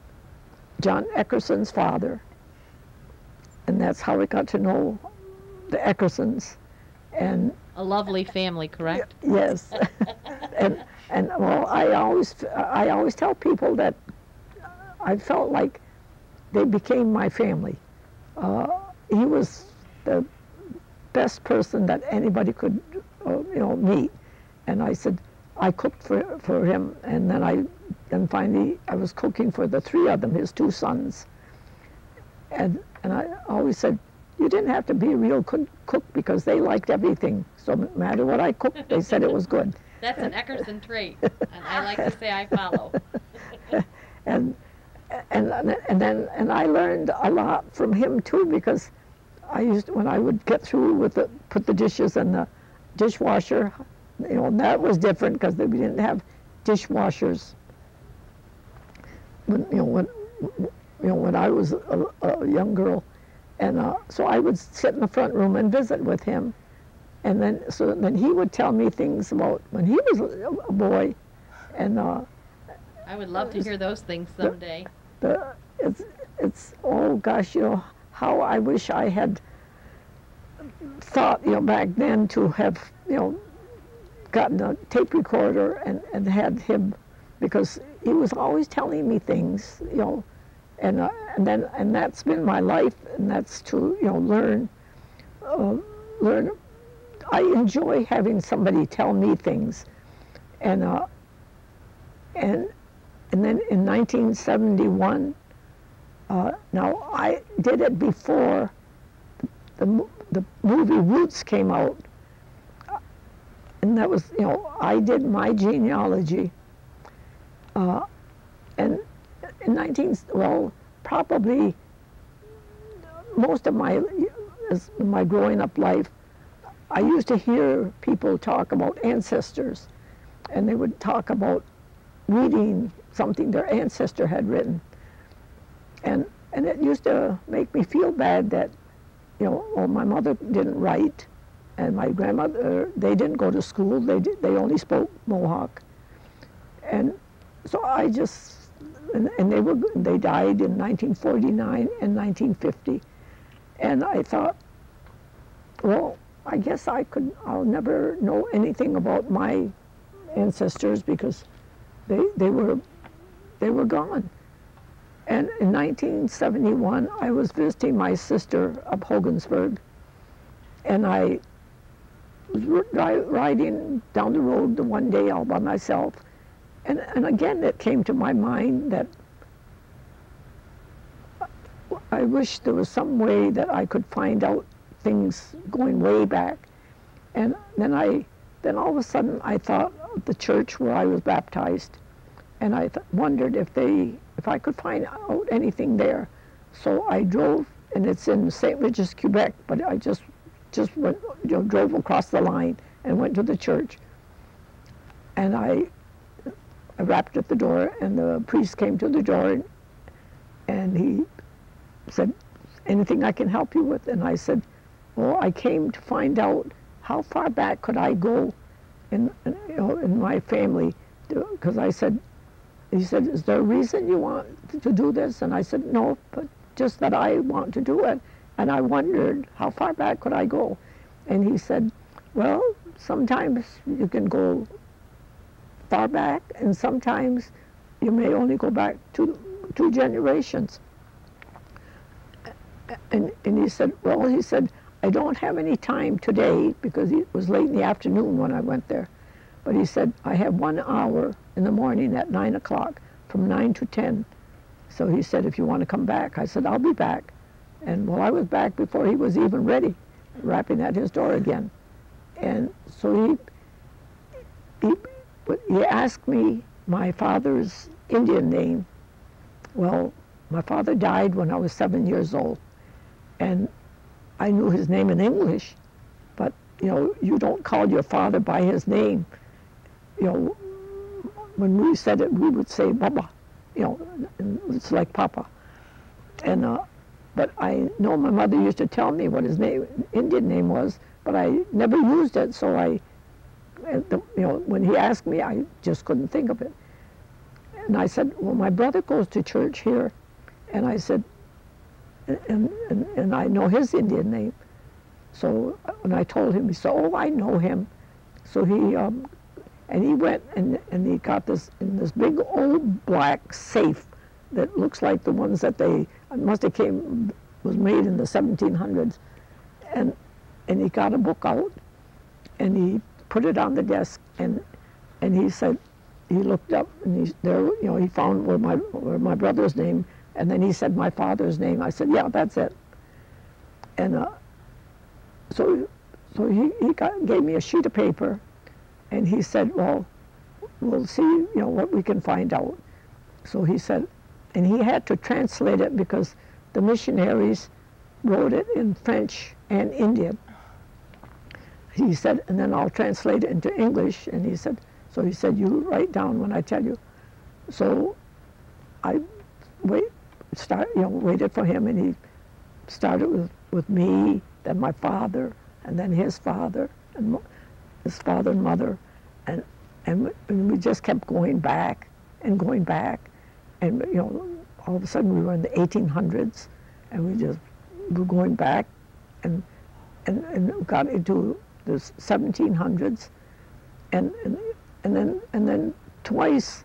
John Eckerson's father and that's how we got to know the Eckersons and A lovely family, correct? Yes, and and well, I always I always tell people that I felt like they became my family. Uh, he was the best person that anybody could uh, you know meet, and I said I cooked for for him, and then I then finally I was cooking for the three of them, his two sons, and and I always said you didn't have to be a real cook, cook because they liked everything. So no matter what I cooked, they said it was good. That's an Eckerson trait, and I like to say I follow. and and and then and I learned a lot from him too because I used when I would get through with the put the dishes in the dishwasher, you know that was different because we didn't have dishwashers. When you know when you know when I was a, a young girl, and uh, so I would sit in the front room and visit with him, and then so then he would tell me things about when he was a, boy, and. Uh, I would love to hear those things someday. the it's it's oh gosh you know how I wish I had thought you know back then to have you know gotten a tape recorder and and had him because he was always telling me things you know and uh, and then and that's been my life and that's to you know learn uh, learn I enjoy having somebody tell me things and uh, and and then in 1971, uh, now I did it before the, the movie Roots came out. And that was, you know, I did my genealogy. Uh, and in 19, well, probably most of my, my growing up life, I used to hear people talk about ancestors. And they would talk about reading something their ancestor had written. And, and it used to make me feel bad that, you know, well, my mother didn't write, and my grandmother, they didn't go to school, they, did, they only spoke Mohawk. And so I just, and, and they, were, they died in 1949 and 1950. And I thought, well, I guess I could, I'll never know anything about my ancestors because they, they were they were gone. And in 1971, I was visiting my sister up Hogansburg, and I was ri- riding down the road the one day all by myself, and, and again it came to my mind that I wish there was some way that I could find out things going way back. And then I, then all of a sudden I thought of the church where I was baptized, and I wondered if they, if I could find out anything there. So I drove, and it's in St. Regis, Quebec, but I just, just went, you know, drove across the line and went to the church. And I, I rapped at the door, and the priest came to the door, and he said, "Anything I can help you with?" And I said, "Well, I came to find out how far back could I go in, in you know, in my family, because I said." He said, "Is there a reason you want to do this?" And I said, "No, but just that I want to do it." And I wondered how far back could I go, and he said, "Well, sometimes you can go far back, and sometimes you may only go back two two generations." And, and he said, well, he said, I don't have any time today because it was late in the afternoon when I went there. But he said, I have one hour in the morning at 9 o'clock from 9 to 10. So he said, if you want to come back. I said, I'll be back. And well, I was back before he was even ready, rapping at his door again. And so he, he, he asked me my father's Indian name. Well, my father died when I was seven years old. And I knew his name in English, but, you know, you don't call your father by his name. You know, when we said it, we would say Baba. You know, it's like Papa. And uh, but I know my mother used to tell me what his name, Indian name was, but I never used it. So I, the, you know, when he asked me, I just couldn't think of it. And I said, well, my brother goes to church here, and I said, and, and, and I know his Indian name. So when I told him, he said, oh, I know him. So he, um, and he went and, and he got this in this big old black safe that looks like the ones that they must have came was made in the 1700s, and and he got a book out, and he put it on the desk, and and he said, he looked up and he there you know he found where my where my brother's name, and then he said my father's name. I said, yeah, that's it. And uh, so so he he got, gave me a sheet of paper, and he said, well, we'll see you know what we can find out. So he said, and he had to translate it because the missionaries wrote it in French and Indian. He said, and then I'll translate it into English. And he said, so he said, you write down when I tell you. So I wait, start, you know, waited for him, and he started with, with me, then my father, and then his father, and his father and mother, and and, and we just kept going back and going back and you know, all of a sudden we were in the 1800s, and we just were going back, and and, and got into the 1700s, and, and and then and then twice,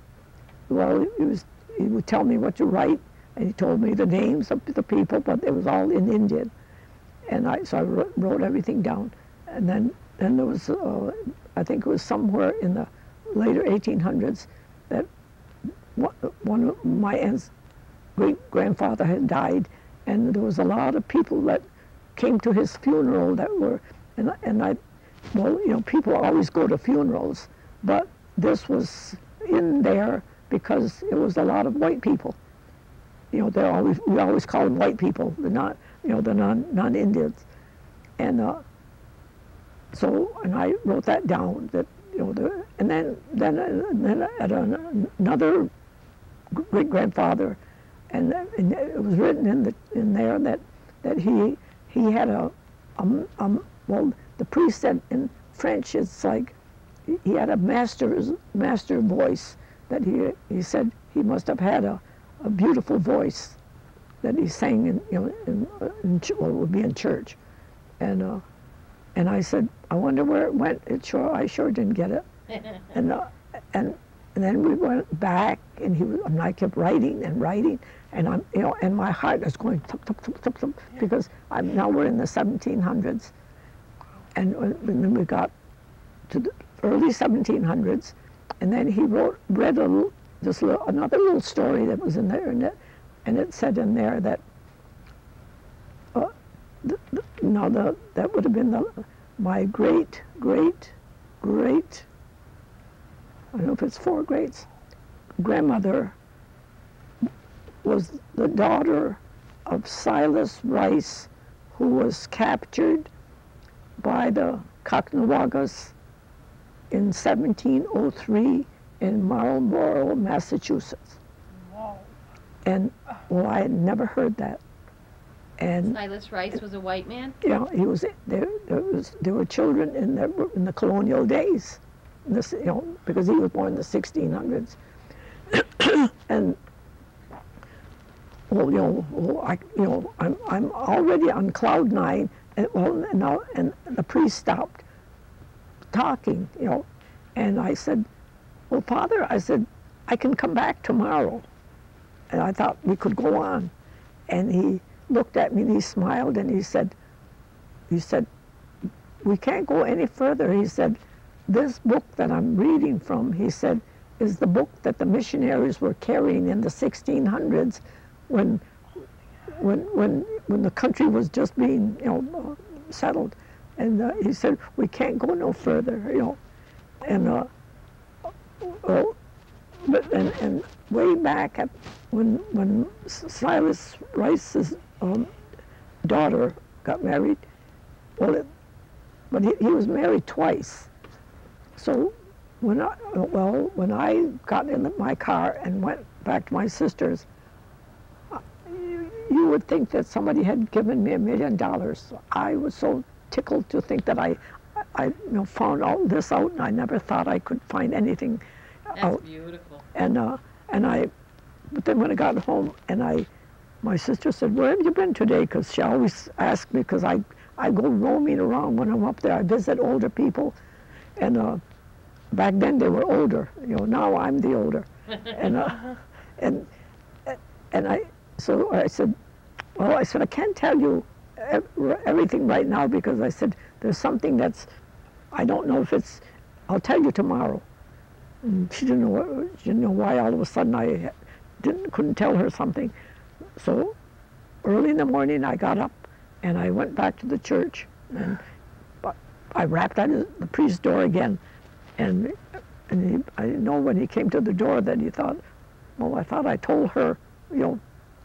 well, he was he would tell me what to write, and he told me the names of the people, but it was all in Indian, and I so I wrote, wrote everything down, and then then there was uh, I think it was somewhere in the later 1800s that one of my aunt's great grandfather had died, and there was a lot of people that came to his funeral that were, and, and I, well, you know, people always go to funerals, but this was in there because it was a lot of white people. You know, they're always, we always call them white people, they're not, you know, they're non, non-Indians. And uh, so, and I wrote that down, that, you know, the, and then, then, then at another great grandfather, and, and, it was written in the in there that that he he had a, um, um, well the priest said in French it's like he had a master's master voice that he he said he must have had a, a beautiful voice that he sang in you know in, in well, it would be in church, and uh, and I said I wonder where it went. It sure I sure didn't get it, and uh, and and then we went back, and he was, and I kept writing and writing, and I'm, you know, and my heart is going thump, thump, thump, thump, thump, because I'm, now we're in the 1700s, and, then we got to the early 1700s, and then he wrote, read a little, just little, another little story that was in there, and it, and it said in there that, uh, the, the, no, the, that would have been the, my great, great, great I don't know if it's four greats, grandmother was the daughter of Silas Rice, who was captured by the Caughnawagas in 1703 in Marlborough, Massachusetts. Wow. And well, I had never heard that. And Silas Rice was a white man. yeah, he was there. There was there were children in the in the colonial days this, you know, because he was born in the 1600s. and well, you know, well, I, you know, I'm, I'm already on cloud nine, and well, and, now, and the priest stopped talking, you know, and I said, well, Father, I said, I can come back tomorrow. And I thought we could go on. And he looked at me and he smiled and he said, he said, we can't go any further. He said, this book that I'm reading from, he said, is the book that the missionaries were carrying in the 1600s when when when when the country was just being you know settled, and uh, he said we can't go no further, you know, and uh, well, but and, and way back at when when Silas Rice's um, daughter got married, well, it, but he, he was married twice, so when I well when I got in my car and went back to my sister's you would think that somebody had given me a million dollars. I was so tickled to think that I, I you know, found all this out, and I never thought I could find anything That's out. beautiful. And uh, and I, but then when I got home, and I, my sister said, "Where have you been today?" Because she always asked me, because I I go roaming around when I'm up there. I visit older people, and uh, back then they were older. You know, now I'm the older, and uh, and and I so I said, well, I said, I can't tell you everything right now because I said, there's something that's, I don't know if it's, I'll tell you tomorrow. And she didn't know, what, she didn't know why all of a sudden I didn't, couldn't tell her something. So early in the morning I got up and I went back to the church and I rapped at the priest's door again. And, and he, I know when he came to the door that he thought, well, I thought I told her, you know,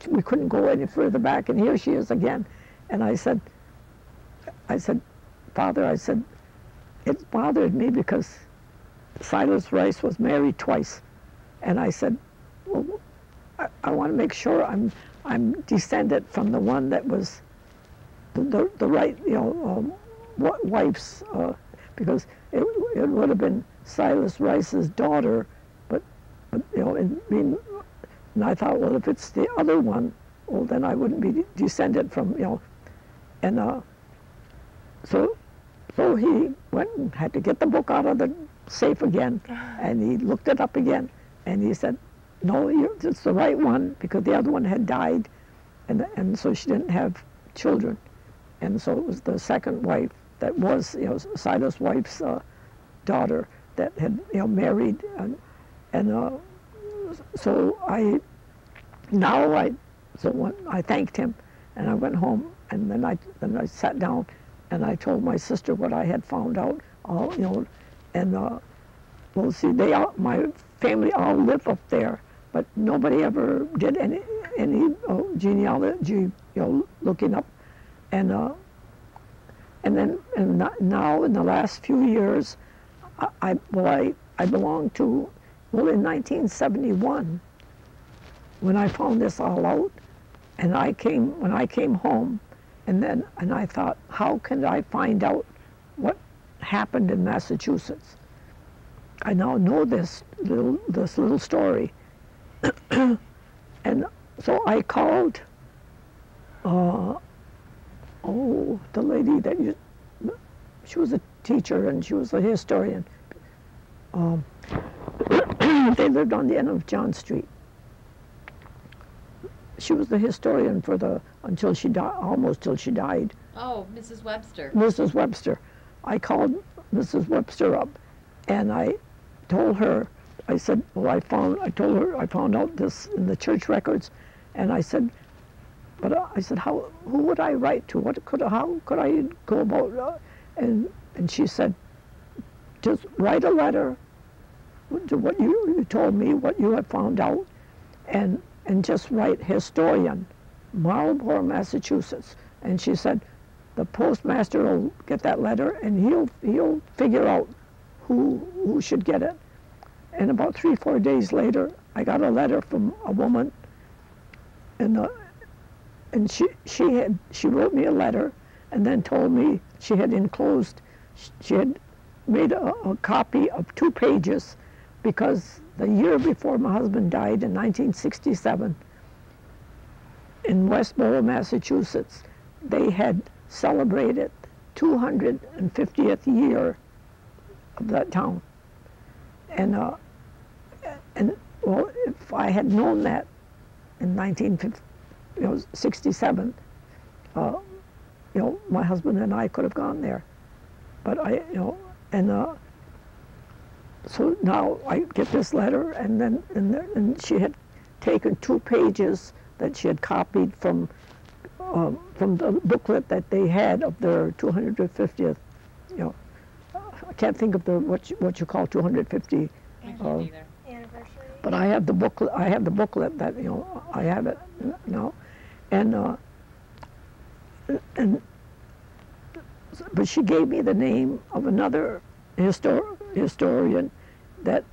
we couldn't go any further back, and here she is again. And I said, I said, Father, I said, it bothered me because Silas Rice was married twice. And I said, well, I, I want to make sure I'm, I'm descended from the one that was the, the, right, you know, um, wife's, uh, because it, it would have been Silas Rice's daughter, but, but you know, in being and I thought, well, if it's the other one, well, then I wouldn't be descended from, you know. And uh, so, so he went and had to get the book out of the safe again, and he looked it up again, and he said, no, it's the right one because the other one had died, and and so she didn't have children, and so it was the second wife that was, you know, Silas' wife's uh, daughter that had, you know, married, and and. Uh, so I, now I, so when I thanked him, and I went home, and then I then I sat down, and I told my sister what I had found out, all you know, and uh, well, see, they all, my family all live up there, but nobody ever did any any uh, genealogy, you know, looking up, and uh, and then and now in the last few years, I, I well I I belong to well, in 1971, when I found this all out, and I came when I came home, and then and I thought, how can I find out what happened in Massachusetts? I now know this little this little story, and so I called. Uh, oh, the lady that you, she was a teacher and she was a historian. Um, they lived on the end of John Street. She was the historian for the until she died, almost till she died. Oh, Mrs. Webster. Mrs. Webster. I called Mrs. Webster up, and I told her. I said, "Well, I found." I told her I found out this in the church records, and I said, "But uh, I said, how? Who would I write to? What could? How could I go about?" Uh, and and she said, "Just write a letter what you, you told me, what you have found out, and, and just write historian, Marlborough, Massachusetts. And she said, the postmaster will get that letter and he'll, he'll figure out who, who should get it. And about three, four days later, I got a letter from a woman, and, uh, and she, she, had, she wrote me a letter and then told me she had enclosed, she had made a, a copy of two pages because the year before my husband died in 1967, in Westborough, Massachusetts, they had celebrated 250th year of that town. And, uh, and well, if I had known that in 1967, uh, you know, my husband and I could have gone there. But I, you know, and uh, so now I get this letter, and then and, and she had taken two pages that she had copied from um, from the booklet that they had of their 250th, you know, I can't think of the what you, what you call 250, I can't Oh. either. Anniversary. but I have the booklet. I have the booklet that you know I have it now, and uh, and but she gave me the name of another histor- historian that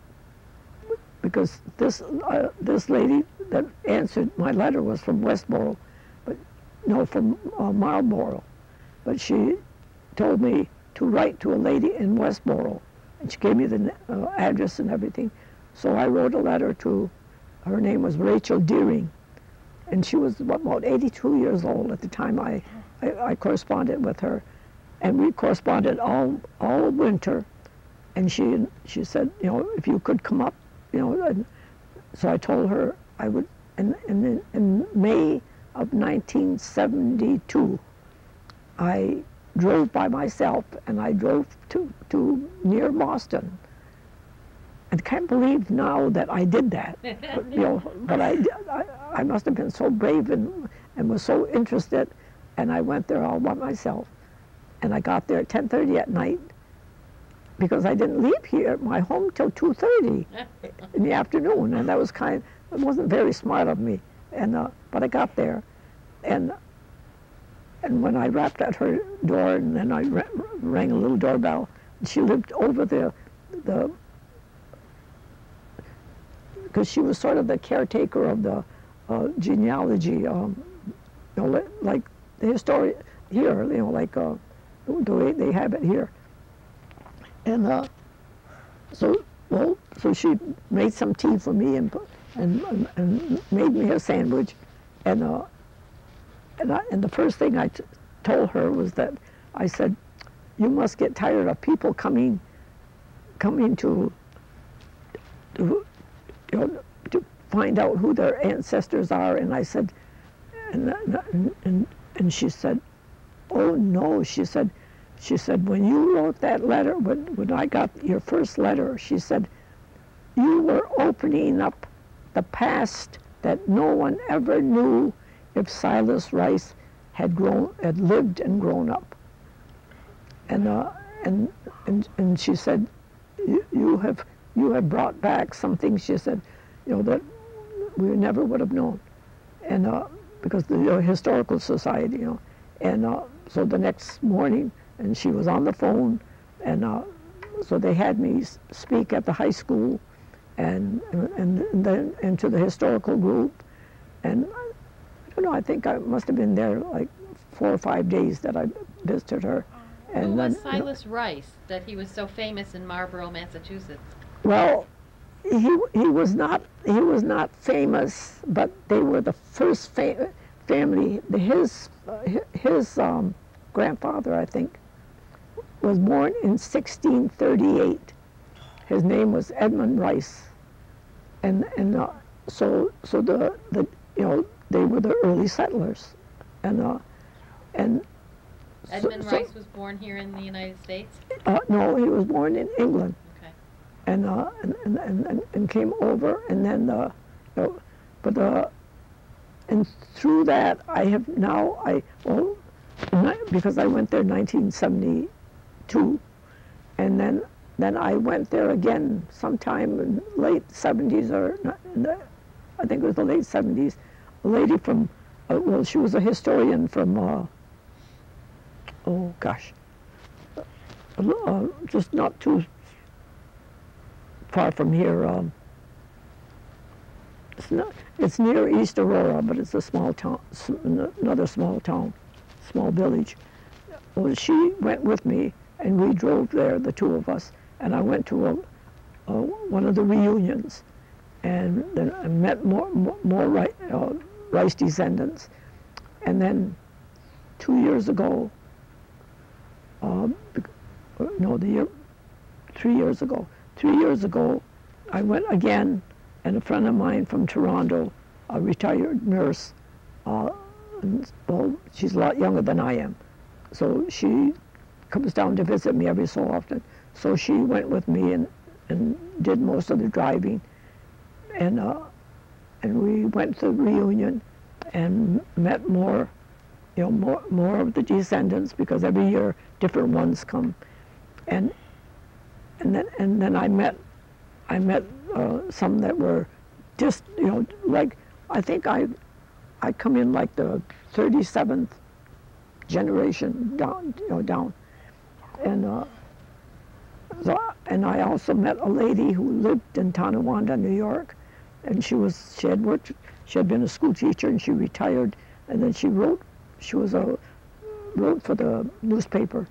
because this uh, this lady that answered my letter was from Westboro, but no from uh, Marlboro, but she told me to write to a lady in Westboro, and she gave me the uh, address and everything. So I wrote a letter to, her name was Rachel Deering, and she was about 82 years old at the time I, I, I corresponded with her, and we corresponded all all winter, and she she said, you know, if you could come up, you know, and so I told her I would, and, and in, in May of 1972, I drove by myself, and I drove to to near Boston. I can't believe now that I did that. But, you know, but I, I, I must have been so brave and, and was so interested, and I went there all by myself. And I got there at 10:30 at night because I didn't leave here my home till 2:30 in the afternoon, and that was kind. It wasn't very smart of me, and uh, but I got there, and and when I rapped at her door, and then I ra- rang a little doorbell, she lived over the the because she was sort of the caretaker of the uh, genealogy, um, you know, like the historian here, you know, like uh, the way they have it here. And uh, so, well, so she made some tea for me and and and, made me a sandwich, and uh, and I, and the first thing I told her was that I said, you must get tired of people coming coming to to you know, find out who their ancestors are. And I said, and, and, and she said, oh no, she said, she said, when you wrote that letter, when, when I got your first letter, she said, you were opening up the past that no one ever knew if Silas Rice had grown, had lived and grown up. And, uh, and, and, and she said, you, you have you have brought back something she said you know that we never would have known and uh, because the uh, historical society you know and uh, so the next morning and she was on the phone and uh, so they had me speak at the high school and and, and then into the historical group and I don't know I think I must have been there like four or five days that I visited her and Who was then, you know, Silas Rice that he was so famous in Marlborough, Massachusetts? Well, he he was not he was not famous, but they were the first fa- family. His uh, his um, grandfather, I think, was born in 1638. His name was Edmund Rice, and and uh, so so the the you know they were the early settlers, and uh, and Edmund so- Rice was born here in the United States. uh, no, he was born in England. Okay. and, uh, and, and, and, and- came over, and then, uh, you know, but, uh, and through that, I have now, I, well, because I went there 1972, and then, then I went there again sometime in late 70s, or, I think it was the late 70s, a lady from, uh, well, she was a historian from, uh, oh gosh, uh, just not too far from here. Um, it's not. It's near East Aurora, but it's a small town. Another small town, small village. Well, she went with me, and we drove there, the two of us. And I went to a, a, one of the reunions, and then I met more more, more Ri- uh, Rice descendants. And then two years ago, um, uh, no, the year, three years ago, three years ago, I went again, and a friend of mine from Toronto, a retired nurse, uh, well, she's a lot younger than I am, so she comes down to visit me every so often. So she went with me and, and did most of the driving, and uh, and we went to the reunion and met more, you know, more, more of the descendants because every year different ones come. And, and then, and then I met, I met uh, some that were just, you know, like, I think I, I come in like the 37th generation down, you know, down. And, uh, and I also met a lady who lived in Tonawanda, New York, and she was she had worked she had been a school teacher and she retired, and then she wrote she was a wrote for the newspaper,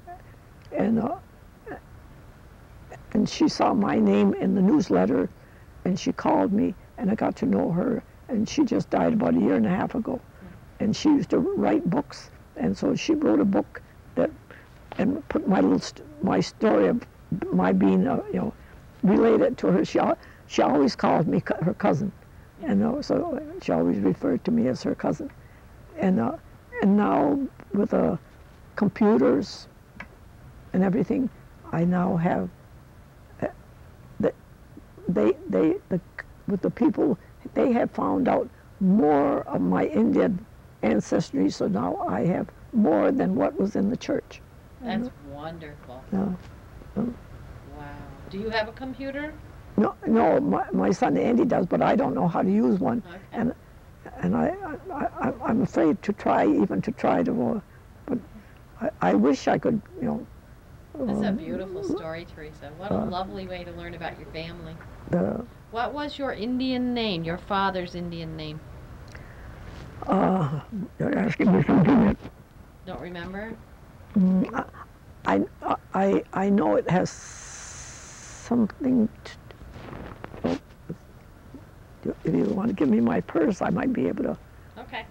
and uh, and she saw my name in the newsletter, and she called me, and I got to know her, and she just died about a year and a half ago, and she used to write books, and so she wrote a book and put my little st- my story of my being, uh, you know, related to her. She, she always called me her cousin, and uh, so she always referred to me as her cousin. And uh, and now with uh, computers and everything, I now have uh, the, they they the with the people they have found out more of my Indian ancestry. So now I have more than what was in the church. That's wonderful. No, Wow. Do you have a computer? no, no. My, my son Andy does, but I don't know how to use one. Okay. and and I, I, I I'm afraid to try even to try to, uh, but I, I wish I could, you know. That's a um, beautiful story, Theresa. What a uh, lovely way to learn about your family. The, What was your Indian name, your father's Indian name? uh, you're asking me something that Don't remember? I, I, I know it has something. To, if you want to give me my purse, I might be able to. Okay.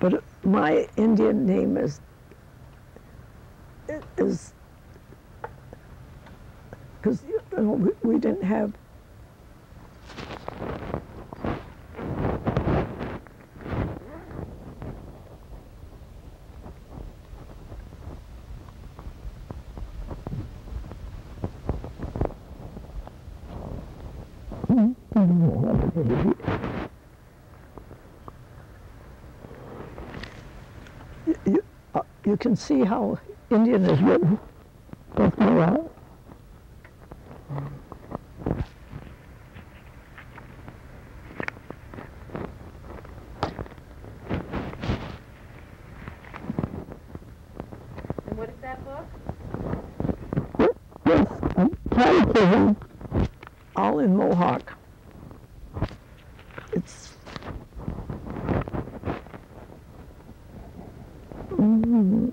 But my Indian name is is because you know we, we didn't have you, uh, you can see how Indian is written. Both know that. And what is that book? Yes, um, catechism, all in Mohawk. It's Mm.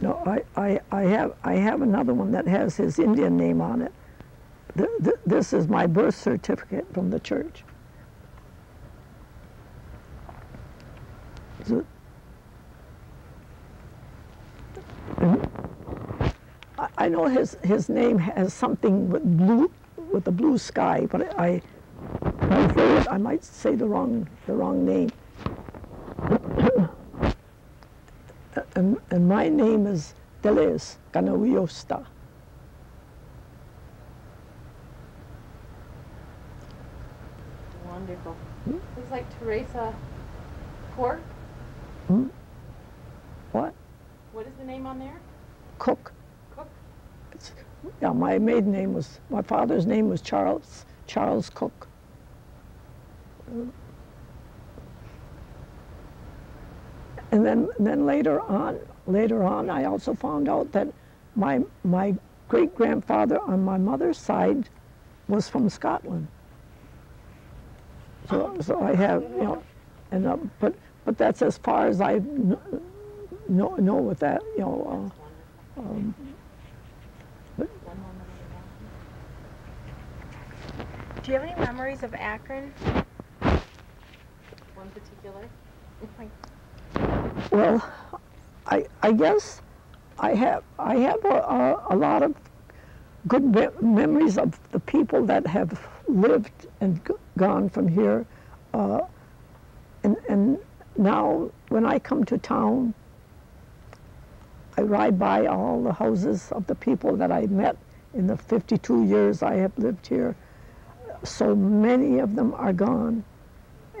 no, I, I, I have I have another one that has his Indian name on it. Th- th- this is my birth certificate from the church. So- mm-hmm. I- I know his, his name has something with blue, with the blue sky, but I, I I might say the wrong, the wrong name. and, and my name is Deleuze Ganawiosta. Wonderful. Hmm? It's like Theresa Cork. Hmm? What? What is the name on there? Cook. Cook. It's, yeah, my maiden name was, my father's name was Charles, Charles Cook. And then, then later on, later on, I also found out that my, my great grandfather on my mother's side was from Scotland. So, so I have, you know, and, uh, but, but that's as far as I kn- know, know with that, you know, uh, um, moment. Do you have any memories of Akron? One particular. Well, I, I guess I have I have a, a, a lot of good me- memories of the people that have lived and gone from here, uh, and and now when I come to town, I ride by all the houses of the people that I met in the 52 years I have lived here. so many of them are gone,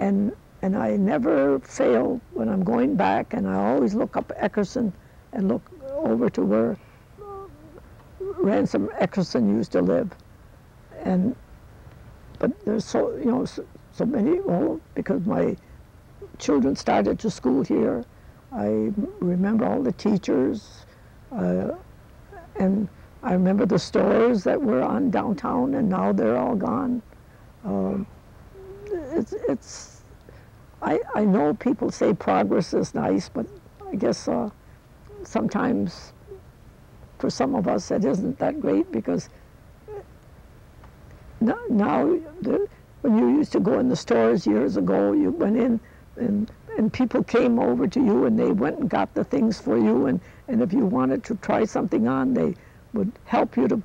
and and I never fail when I'm going back, and I always look up Eckerson and look over to where Ransom Eckerson used to live, and but there's so you know so, so many well because my children started to school here. I remember all the teachers, uh, and I remember the stores that were on downtown, and now they're all gone. Um, it's, it's I, I know people say progress is nice, but I guess uh, sometimes for some of us it isn't that great because now, now the, when you used to go in the stores years ago, you went in and and people came over to you and they went and got the things for you and, and if you wanted to try something on, they would help you to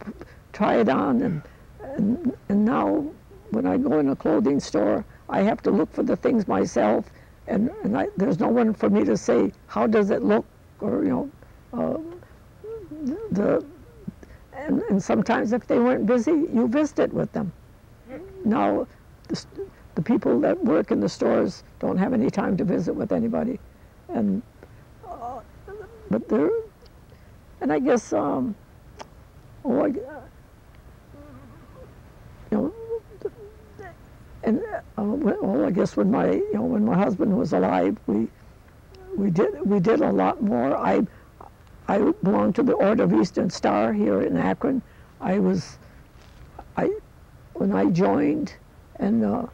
try it on and, and and now when I go in a clothing store, I have to look for the things myself and, and I, there's no one for me to say how does it look or you know uh, the and, and sometimes if they weren't busy, you visited with them. Now, the, the people that work in the stores don't have any time to visit with anybody, and uh, but they're, and I guess, um, oh, I, you know, and uh, well, I guess when my, you know, when my husband was alive, we, we did, we did a lot more. I, I belonged to the Order of Eastern Star here in Akron. I was, I, when I joined, and uh,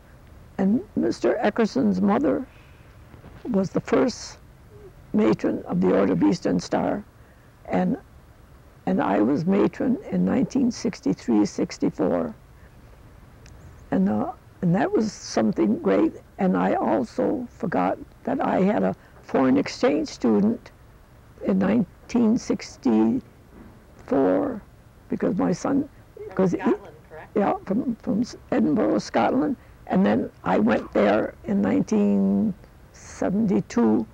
and Mr. Eckerson's mother was the first matron of the Order of Eastern Star, and and I was matron in 1963-64, and uh, and that was something great. And I also forgot that I had a foreign exchange student in 1964 because my son because he, correct? yeah, from, from Edinburgh, Scotland. And then I went there in 1972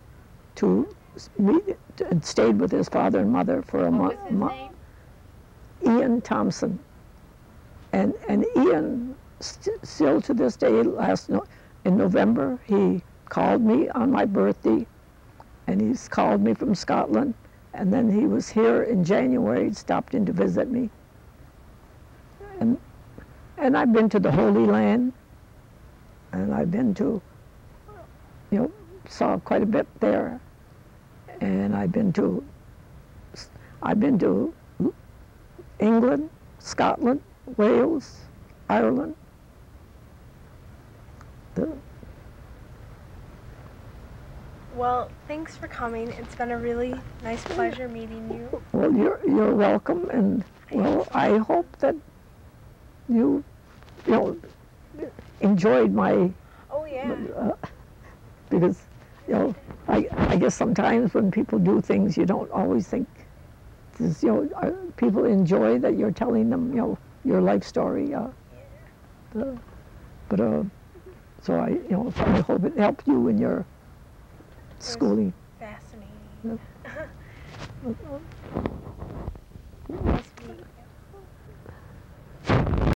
to meet and stayed with his father and mother for a month. Ian Thompson. And, and Ian, st- still to this day, last no- in November, he called me on my birthday, and he's called me from Scotland. And then he was here in January, stopped in to visit me. And, and I've been to the Holy Land, and I've been to, you know, saw quite a bit there. And I've been to, I've been to England, Scotland, Wales, Ireland. Well, thanks for coming. It's been a really nice pleasure meeting you. well, you're you're welcome, and well, I hope that you, you know, enjoyed my Oh yeah. uh, because you know I, I guess sometimes when people do things you don't always think does, you know uh, people enjoy that you're telling them you know your life story uh, the, but uh, so I you know I hope it helped you in your schooling Fascinating. Yeah.